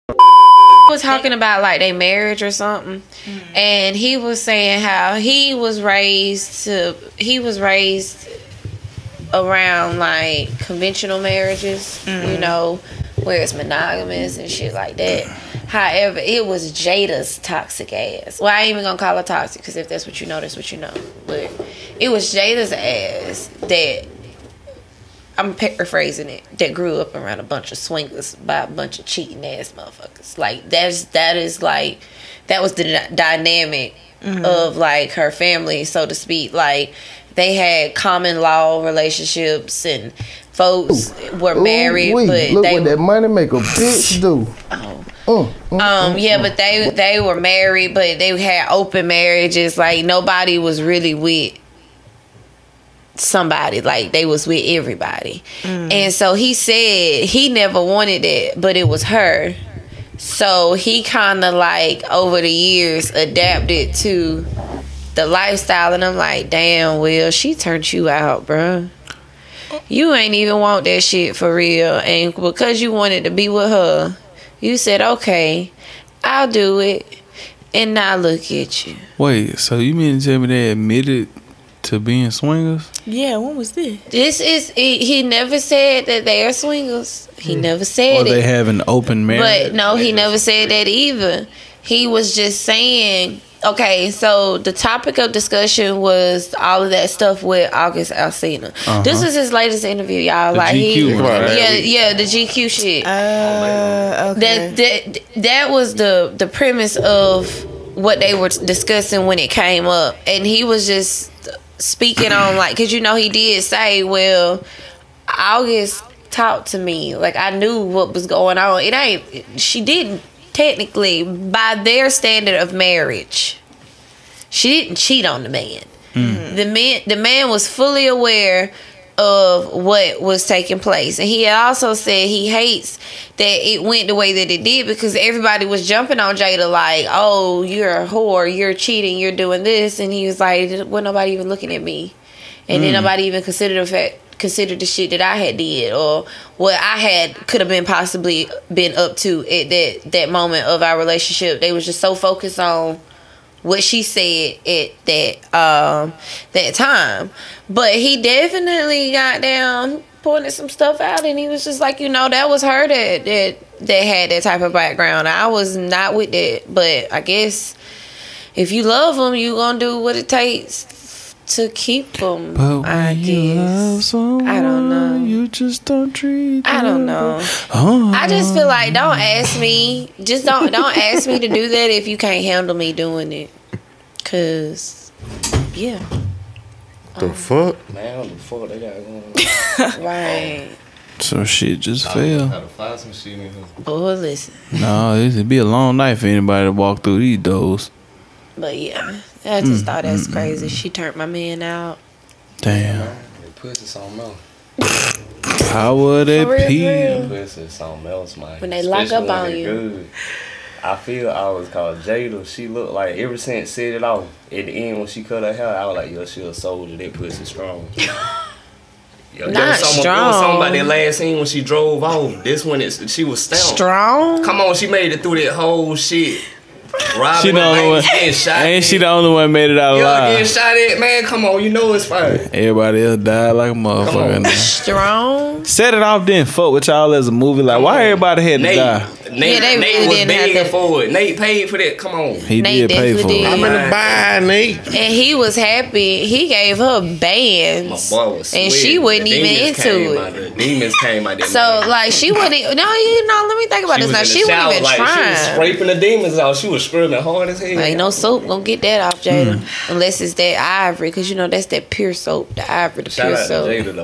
was talking about like their marriage or something, mm. and he was saying how he was raised to he was raised around like conventional marriages, you mm. know, where it's monogamous and shit like that. However, it was Jada's toxic ass. Well, I ain't even gonna call her toxic because if that's what you know, that's what you know. But it was Jada's ass that I'm paraphrasing it. That grew up around a bunch of swingers by a bunch of cheating ass motherfuckers. Like that's that is like that was the dy- dynamic mm-hmm. of like her family, so to speak. Like they had common law relationships and folks were married, Ooh-wee, but look they what that money make a bitch do. Oh. Mm, mm, Um, mm, yeah, mm. but they they were married, but they had open marriages. Like nobody was really with somebody. Like they was with everybody. And so he said he never wanted it, but it was her. So he kind of like over the years adapted to the lifestyle, and I'm like, damn, Will, she turned you out, bruh. You ain't even want that shit for real, and because you wanted to be with her, you said, okay, I'll do it, and now look at you. Wait, so you mean to tell me they admitted to being swingers? Yeah, when was this? This is he, he never said that they are swingers. He hmm. never said Or they it. have an open marriage? But no, he never said that either. He was just saying, okay, so the topic of discussion was all of that stuff with August Alsina. Uh-huh. This is his latest interview, y'all. The like he, GQ one, right? yeah, yeah, the GQ shit. Uh, okay. That that that was the the premise of what they were discussing when it came up, and he was just speaking on like, cause you know he did say, well, August talked to me, like I knew what was going on. It ain't she didn't technically by their standard of marriage. She didn't cheat on the man. The man the man was fully aware of what was taking place. And he also said he hates that it went the way that it did because everybody was jumping on Jada like, oh, you're a whore, you're cheating, you're doing this. And he was like, was nobody even looking at me? And then Mm. nobody even considered the fact considered the shit that I had did or what I had could have been possibly been up to at that that moment of our relationship. They was just so focused on what she said at that um that time. But he definitely got down pointed some stuff out and he was just like, you know, that was her that that that had that type of background. I was not with that. But I guess if you love them, you gonna do what it takes to keep them. But I when you love guess. someone, I don't know. You just don't treat. I don't know. Oh. I just feel like don't ask me. Just don't don't ask me to do that if you can't handle me doing it. Cause yeah, The um, fuck? Man, what the fuck they got going on? right. So shit just I fell. gotta find some shit in here. Oh, listen. No, it'd be a long night for anybody to walk through these doors. But yeah, I just Mm, thought that's mm, crazy. She turned my man out. Damn. They pussy something else. How would it For real, P. for. Pussy something else, man. When they lock Especially up when on they you. Good. I feel I was called Jada. She looked like ever since set it off. At the end when she cut her hair, I was like, yo, she a soldier. That pussy strong. Yo, there Not was something, There was strong. something about that last scene when she drove off. This one, is she was stamped. Strong. Come on, she made it through that whole shit. Robbing She the only one. getting shot. Ain't she the only one made it out Yo, alive? getting shot at, man. Come on, you know it's fine. Everybody else died like a motherfucker. Strong. Set it off, then fuck with y'all as a movie. Like, why everybody had to Nate, die? Nate, Yeah, they Nate really was didn't begging to- for it. Nate paid for that. Come on. He Nate did pay for definitely it. did. I'm in the buy, Nate. And he was happy. He gave her My bands. boy was And she wasn't The even demons into came it. out demons came out there. So like she wouldn't. No, you know. Let me think about she this. Now in the she wasn't even like, She was trying. scraping the demons out. She was screaming hard as hell. Ain't no soap gonna get that off Jada hmm. unless it's that ivory, cause you know that's that pure soap, the ivory, the Shout pure out to soap. Jada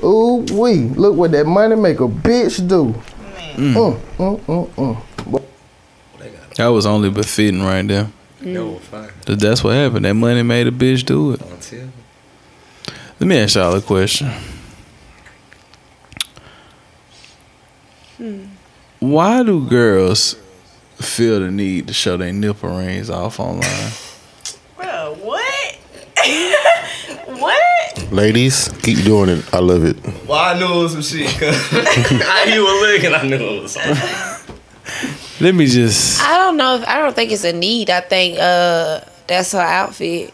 though. Ooh wee, look what that money make a bitch do. Mm, mm, mm, mm. That was only befitting right there. That fine. That's what happened. That money made a bitch do it. Let me ask y'all a question. Why do girls feel the need to show their nipple rings off online? Bro, what? what? Ladies, keep doing it. I love it. well, I knew it was some shit. Cause how you were looking, I knew it was something. Let me just. I don't know. If, I don't think it's a need. I think uh that's her outfit,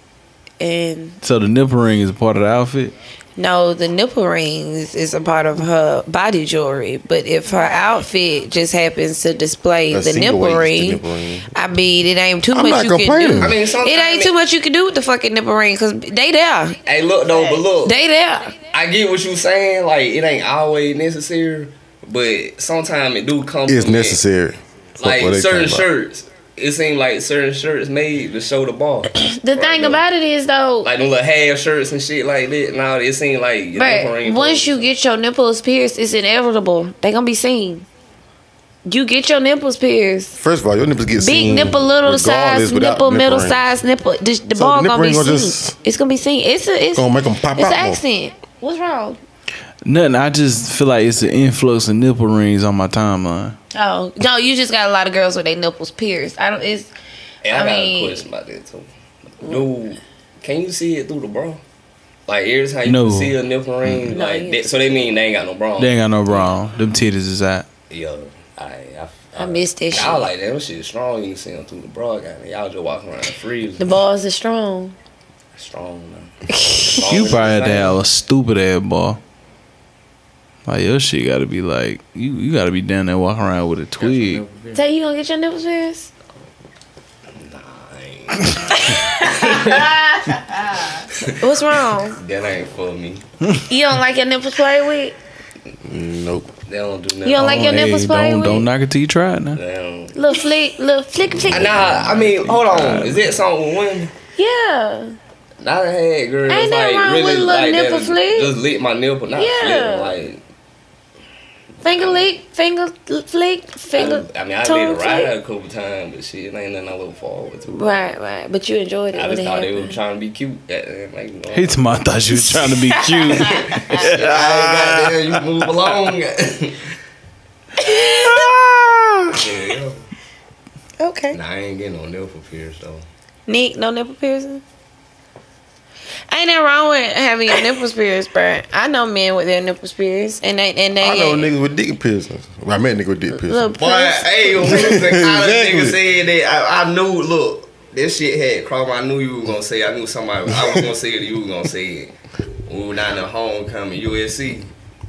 and So the nipple ring is part of the outfit. No, the nipple rings is a part of her body jewelry. But if her outfit just happens to display the nipple Insinuates the ring, nipple ring. I mean, it ain't too I'm much not you can do. I mean, it ain't too much you can do with the fucking nipple ring because they there. Hey, look though, but look, They there. I get what you saying. Like it ain't always necessary, but sometimes it do come. It's necessary. Fuck Like certain shirts. about. Shirts, it seems like certain shirts made to show the ball. The thing about it is though, like them little half shirts and shit like that. Now it seems like your But once you get your nipples pierced, it's inevitable. They gonna be seen. You get your nipples pierced. First of all, your nipples get Big seen nipple, little size nipple, middle ring. size nipple. The, the So ball nipple gonna be seen. just- it's gonna be seen. It's a it's Gonna make them pop It's out an accent. What's wrong? Nothing. I just feel like it's an influx of nipple rings on my timeline. Oh no, you just got a lot of girls with their nipples pierced. I don't. It's. And I, I got mean- a question about that too. Dude, can you see it through the bra? Like here's how you No. see a nipple ring, No, like you- that, so they mean they ain't got no bra. They ain't got no bra on. Them titties is out. Yo, I, I, I missed that I was shit. like, damn, shit strong. You can see them through the bra. Goddamn. Y'all just walking around freezing. The balls are strong. strong, man. You probably had to have a stupid ass ball. Like your shit got to be like you. You got to be down there walking around with a twig. Tell you gonna get your nipples pierced? What's wrong? That ain't for me. You don't like your nipples played with? Nope. They don't do nothing. You don't like your nipples played don't with? don't knock it till you try it now. Don't. Little flick, little flick, flick. Nah, I mean, hold on. Is that something with women? Yeah. Not a head girl. Ain't nothing wrong with a little nipple flick. Just lick my nipple, not Yeah. flick. Like Finger lick, finger flick, finger. I mean, I tongue did a ride flick. a couple times, but shit, it ain't nothing I look forward to. Right, right. But you enjoyed it. I when just it thought they happened. were trying to be cute. Like, you know, He told me I thought you was trying to be cute. Shit, I ain't goddamn, you move along. yeah, yeah. Okay. Nah, I ain't getting no nipple pierce though. Nick, no nipple piercing. Ain't nothing wrong with having your nipples pierced, bro. I know men with their nipples pierced, and they and they. I know niggas with dick piercings. Well, I met nigga with dick piercings. Little Boy, puss. hey, when we was in Exactly. nigga said that. I, I knew, look, this shit had crossed. I knew you were gonna say. it. I knew somebody. I was gonna say it. You were gonna say it. We were down at homecoming, USC,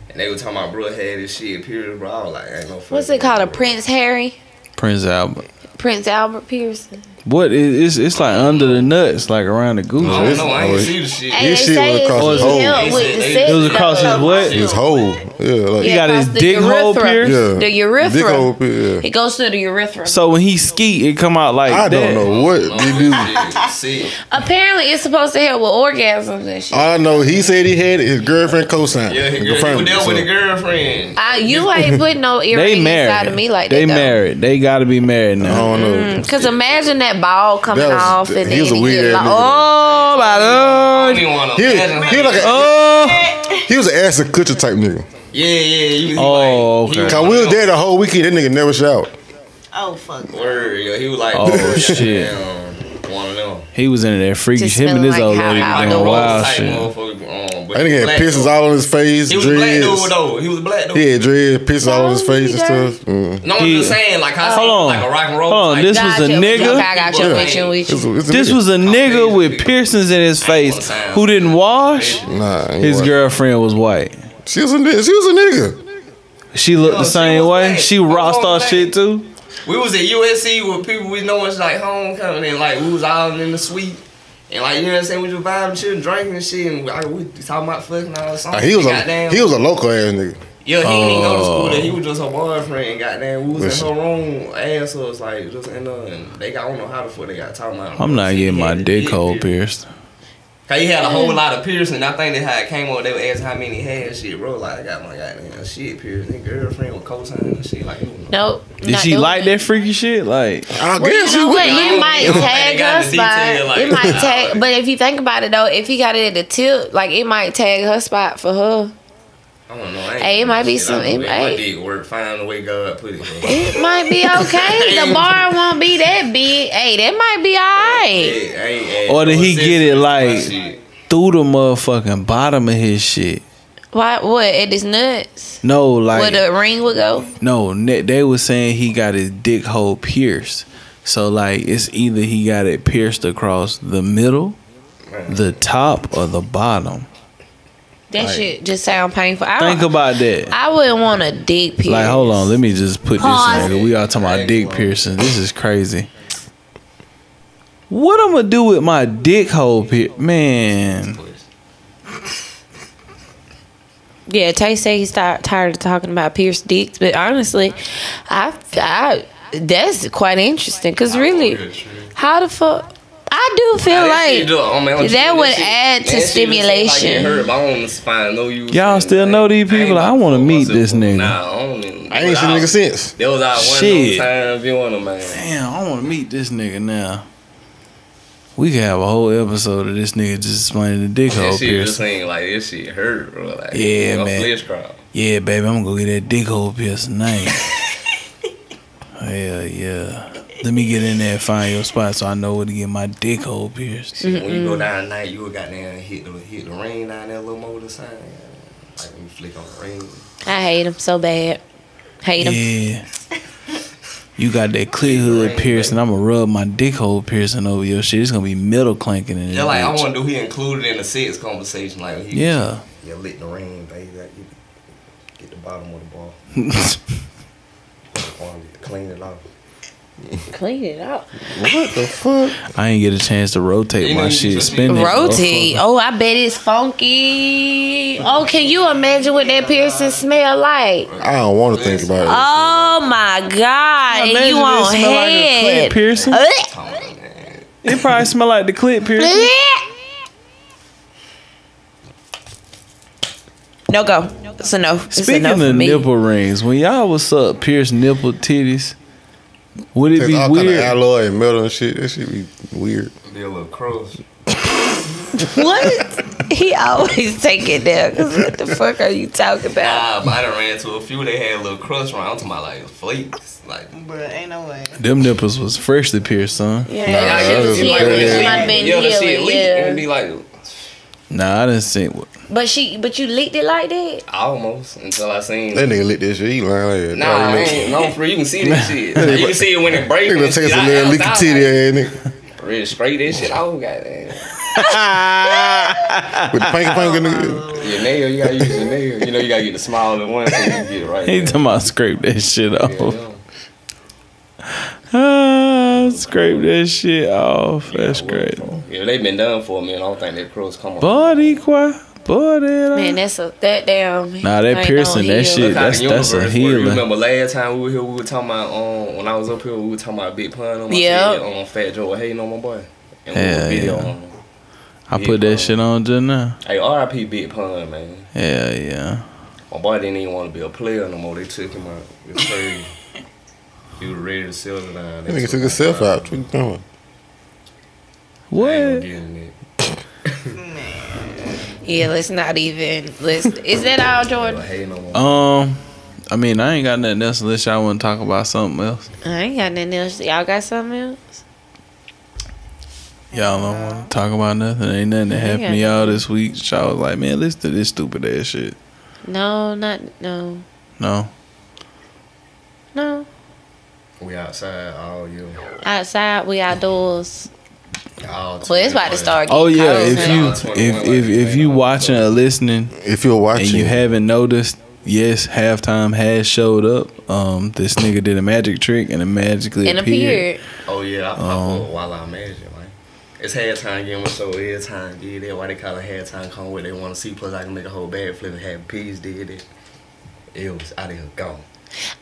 and they were talking about bro had this shit pierced, bro. I was like, ain't no. What's it called? A Prince Harry, Prince Albert. Prince Albert piercing. What? It, it's it's like under the nuts, like around the oh, goose. I don't know. I Oh, ain't it- see the shit. Hey, His they shit say was it's across his it hole. with the sex It was across his stuff. what? His hole. Yeah, like He got across his the dick hole urethra. pierced? Yeah. The urethra. Dick hole pierced, yeah. It goes to the urethra. So when he ski, it come out like I that. don't know what Oh, they do. shit, see. Apparently, it's supposed to help with orgasms and shit. I know, he said he had it. His girlfriend co-signed. Yeah, and he, he was confirmed there it, with so. the girlfriend. I, you ain't putting no They earring married. inside of me like they that. though. married. They got to be married now. I now. don't know. Mm, Cause imagine that ball coming That was- off and he was a weird ass like, nigga. Oh my I lord! don't even want to He, he was like a, Oh, he was an Ashton Kutcher type nigga. yeah, yeah. You, he Oh, like, okay. Cause we of was there the whole weekend. That nigga never showered. Oh, fuck. Word, yo, he was like, Oh, shit. damn, one of them. he was in there freaky. Just Him and his smelling old lady hot doing outdoors. wild Type shit. Motherfucker, but That nigga had black piercings dude. all on his face, He was a black dude though. He was a black dude. He had dreads, piercings all on his Oh, face and stuff. Mm. No, I'm He- just saying, like, I Hold on. like a rock and roll. Hold on, type. this was a nigga? I got you. Yeah. With you, with It's you. a- it's a This was a nigga with piercings in his face who didn't wash. Nah, His girlfriend was white. She was a nigga. She was a nigga. She looked Yo, the same was way. black. She Her rock star shit too. We was at USC with people we know it's like homecoming and like we was all in the suite. And like you know what I'm saying, we just vibing, chilling, drinking and shit, and like, we talking about fucking all the songs. Nah, he was a he was a local ass nigga. Yeah, he ain't even go to Oh. school there. He was just her boyfriend. Goddamn, we was Listen. in her room. Ass was like just in there, and they got I don't know how the fuck they got talking about. I'm not getting my dick dick hole pierced. pierced. Cause he had a whole lot of piercing. I think that how it came up. They were asking how many he had and shit, bro. Like I got my goddamn shit pierced. His girlfriend was co-signing and shit. Like, he was- Nope. Did she doing like that freaky shit? Like, I Well, guess you know he what? would. It might They tag got her spot. like, it might nah, tag, but if you think about it though, if he got it at the tip, like it might tag her spot for her. I don't know. I Hey, it might be shit. some- I it know might- My dick work. Find the way God put it. It might be okay. the bar won't be that big. Hey, that might be alright. Yeah, I ain't- or did he get it sense to my like through the motherfucking bottom of his shit? Why? What? At his nuts? No, like Where the ring would go? No, ne- they was saying he got his dick hole pierced. So like it's either he got it pierced across the middle, the top, or the bottom. That Like- shit just sound painful. I, Think about that. I wouldn't want a dick pierce. Like, hold on, let me just put Pause. this in. We all talking about dick piercing. This is crazy. What I'm gonna do with my dick hole pier Man, Yeah, Tay say he's ti- tired of talking about pierced dicks, but honestly, I, I that's quite interesting because really, how the fuck? I do feel Nah, that like do- oh, man, I'm that would shit- add to shit just Like stimulation. hurt, but I don't find no use. y'all still know these people? I want to meet this nigga. Nah, I don't even. I ain't seen nigga since. That was our one Shit. time viewing them, man. Damn, I want to meet this nigga now. We could have a whole episode of this nigga just explaining the dick hole That shit just piercing. like this shit hurt, bro. Like, Yeah, my man. Flesh crawl. Yeah, baby, I'm gonna go get that dick hole piercing tonight. Hell yeah. Let me get in there and find your spot so I know where to get my dick hole pierced. When you go mm-hmm. down at night, you got down and hit the hit the ring down there, little motor sign. Like when you flick on the ring. I hate him so bad. Hate him. Yeah. You got that clear hood piercing. I'm gonna rub my dick hole piercing over your shit. It's gonna be metal clanking in it. Yeah, like I want to do he included in the sex conversation. Like he, Yeah. yeah, lick the ring, baby. Like, you get the bottom of the ball, clean it off. Clean it out. What the fuck? I ain't get a chance to rotate You my shit. just- Spin it. Rotate. Oh, I bet it's funky. Oh, can you imagine what that piercing smell like? I don't want to think about it. Oh my god! And you it want smell like clit piercing. It probably smell like the clit piercing. No go. It's a no. It's a Speaking no for of me. nipple rings, when y'all was up, pierce nipple titties, would it There's be all kind of weird? alloy and metal and shit. That shit be weird. Be a little cross. What? he always take it there. 'cause what the fuck are you talking about? Nah, but I done ran into a few. They had a little crust around. to my like flakes. Like, Bruh, ain't no way. Them nipples was freshly pierced, son. Yeah, yeah, that yeah, was it healing. like- It might yeah, the shit healing, leak yeah. and be like Nah, I didn't see. But she, but you licked it like that. almost until I seen. That nigga lit that shit. He lying like Nah, I ain't, no, free. you can see that shit. You can see it when it breaks. Nigga and take shit. a I- little I was leaky out titty like, ass nigga. Really straight that shit out, goddamn. With the pinky finger nigga. Your nail, you gotta use your nail. You know, you gotta get the smaller one so you can get it right. He there. talking about scrape that shit off. Yeah, Ah, scrape that shit off. That's great. yeah, they been done for me, and I don't think that cross come on. Body quiet, body. Man, that's a that damn. Nah, that ain't piercing, that shit, Look that's that's a universe work. healing. You remember last time we were here, we were talking about um when I was up here, we were talking about Big Pun on my Yeah. yeah. on Fat Joe hating on my boy. And Hell we video yeah. on him. I put that shit on just now. Hey, R.I.P. Big Pun, man. Yeah, yeah. My boy didn't even want to be a player no more. They took him out. It's crazy. he was ready to sell it down. That nigga took himself out. What you doing? What? Yeah, let's not even. Let's. Is that all, Jordan? Um, I mean, I ain't got nothing else unless y'all want to talk about something else. I ain't got nothing else. Y'all got something else? Y'all don't want to talk about nothing. Ain't nothing that I ain't happened to y'all this week. Y'all was like, man, listen to this stupid ass shit. No, not no, No. no. We outside all year. Outside, we outdoors. All Well, it's about to start. Getting Oh yeah, cold if you if if if you watching or listening, if you're watching and you haven't noticed, yes, halftime has showed up. Um, this nigga did a magic trick and it magically and appeared. appeared. Oh yeah, I pop Um, up while I imagine, man. It's halftime game, so every time did that. Why they call it halftime? Come what they want to see. Plus, I can make a whole bag flip and have peas did it. It was out of here gone.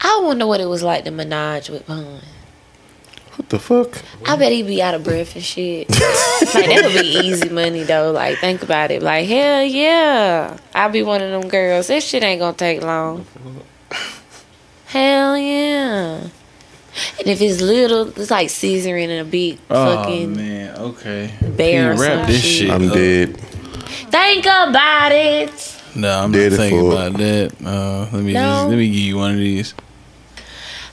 I wonder what it was like to Minaj with Pun. What the fuck? I bet he be out of breath and shit. like that would be easy money though. Like think about it. Like hell yeah, I'll be one of them girls. This shit ain't gonna take long. Hell yeah. And if it's little, it's like scissoring in a big Oh fucking man, okay. bear or Can wrap some this shit. shit I'm up? dead. Think about it. No, I'm Dead not as thinking about that. Uh, let me No. just, let me give you one of these.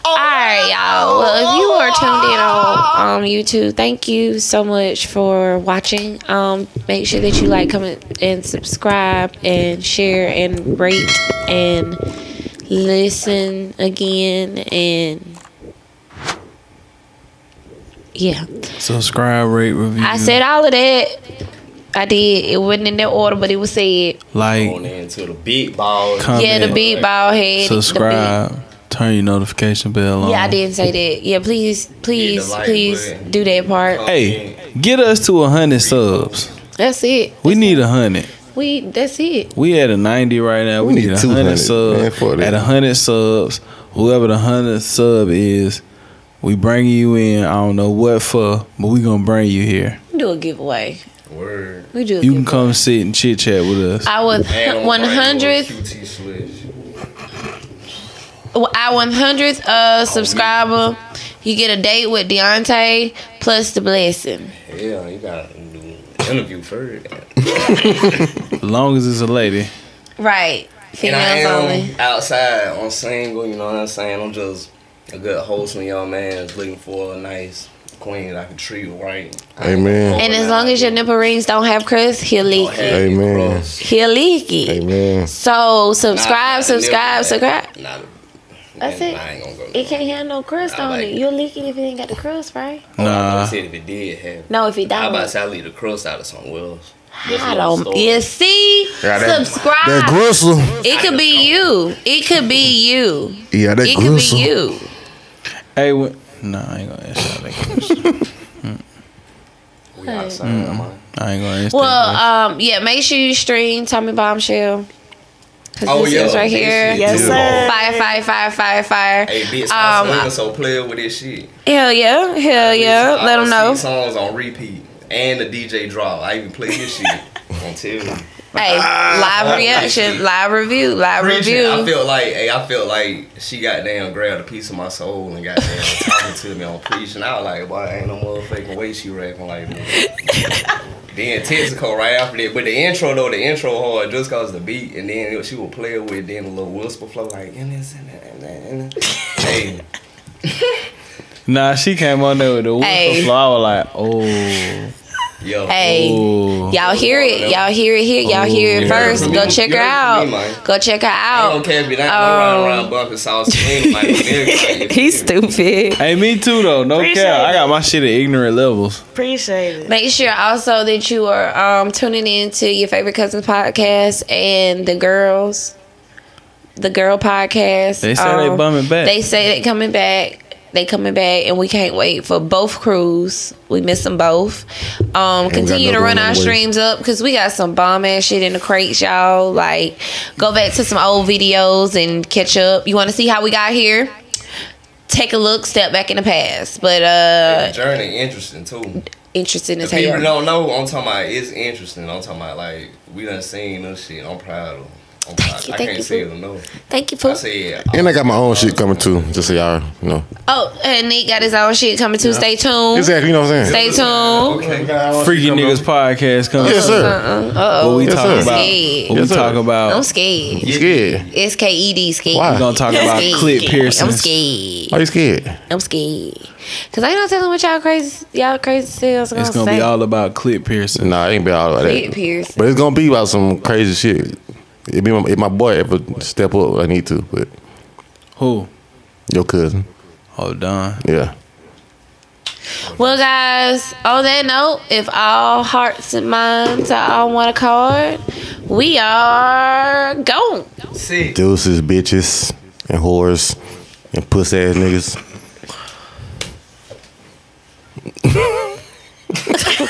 All right, y'all. Well, if you are tuned in on um, YouTube, thank you so much for watching. Um, make sure that you like, comment, and subscribe, and share, and rate, and listen again, and yeah. Subscribe, rate, review. I said all of that. I did. It wasn't in that order, but it was said. like, On into the big ball. Comment. Yeah, the big bald head. the big- subscribe, turn your notification bell on. Yeah, I didn't say that. Yeah, please, please, please button. do that part. Hey, get us to a hundred subs. That's it. We need a hundred. We that's it. We at a ninety right now. We, We need need a 200, hundred man, subs. for. At a hundred subs, whoever the hundred sub is, we bring you in. I don't know what for, but we gonna bring you here. Do a giveaway. Word. We do. A You can come sit and chit chat with us. I was And I'm one gonna bring you a hundredth. QT switch. Our one hundredth uh subscriber. You get a date with Deontay plus the blessing. Yeah, you gotta interview first. As long as it's a lady. Right. And I Females am only. outside on single, you know what I'm saying? I'm just a good wholesome young man looking for a nice queen that I can treat right. Amen. And as long as your nipple rings don't have crust, he'll leak it. Amen. He'll leak it. Amen. So subscribe, Not- not the subscribe, nipple, subscribe. Not That's it. I ain't gonna go. It can't have no crust I on like it. it. You'll leak it if it ain't got the crust, right? I Nah. said if it did have. No, if it I don't. about to say I leave the crust out of something else. Just I a little don't. story. Yeah, see, Yeah, that- subscribe. That gristle. it could be you. It could be you. Yeah, that It could be you. Hey, when, nah, I ain't gonna ask y'all that question. We outside, man. I ain't gonna ask Well, that um, yeah. Make sure you stream Tommy Bombshell. Cause Oh, this yeah, is right here. shit Yes, too. sir. Fire, fire, fire, fire, fire. Hey, bitch, Um, I'm so player with this shit. Hell yeah, hell yeah. Let them know. Songs on repeat and the DJ drop. I even play his shit on TV. Hey, live reaction, live review, live Preaching, I review. felt like, hey, I felt like she got damn grabbed a piece of my soul and got damn talking to me on preaching. I was like, boy, ain't no motherfucking way she rapping like that. then Texaco right after that, but the intro though, the intro hard just cause the beat, and then it- she would play it with then a little whisper flow like, and this and that and that. And that. hey, Nah, she came on there with the whistle Hey. flow. I was like, oh, yo, Hey, oh. y'all hear it? Y'all hear it here? Y'all hear it You heard it first? Go check her heard it from out. Go check her out. care if you not around bumping sauce clean like nigga. Like, He's stupid. Hey, me too though. No Appreciate cap. I got my shit at ignorant levels. Appreciate it. Make sure also that you are um, tuning in to your favorite cousins podcast and the girls, the girl podcast. They say they Um, bumming back. They say they coming back. They coming back, and we can't wait for both crews. We miss them both. Um, continue to run our way. streams up because we got some bomb ass shit in the crates, y'all. Like, go back to some old videos and catch up. You want to see how we got here? Take a look, step back in the past. But uh, the journey interesting too. interesting as If people hell. don't know, I'm talking about it's interesting. I'm talking about like we done seen this shit. I'm proud of. I'm proud. you, I thank can't you, say Pooh. it enough. Thank you, I Pooh. said, And I got my own shit coming too, just so y'all know. Oh, and Nick got his own shit coming too. Stay tuned. Exactly, you know what I'm saying? Stay tuned. okay. Freaky niggas podcast coming. Yes, sir. Uh oh. What we Yes, talk sir. about? Scared. What Yes, sir. talk about? I'm scared. You scared? S K E D scared. Why? We gonna talk about Scared. clit piercings. I'm scared. Why you scared? I'm scared. Cause I ain't not telling what y'all crazy, y'all crazy selves It's gonna gonna say. be all about clit piercing. Nah, it ain't be all about Clip that. piercing. But it's gonna be about some crazy shit. If, me, if my boy ever step up, I need to. But Who? your cousin, oh, Hold on. yeah. Well, guys, on that note, if all hearts and minds are on one accord, we are gone. See. Deuces, bitches, and whores, and puss ass niggas.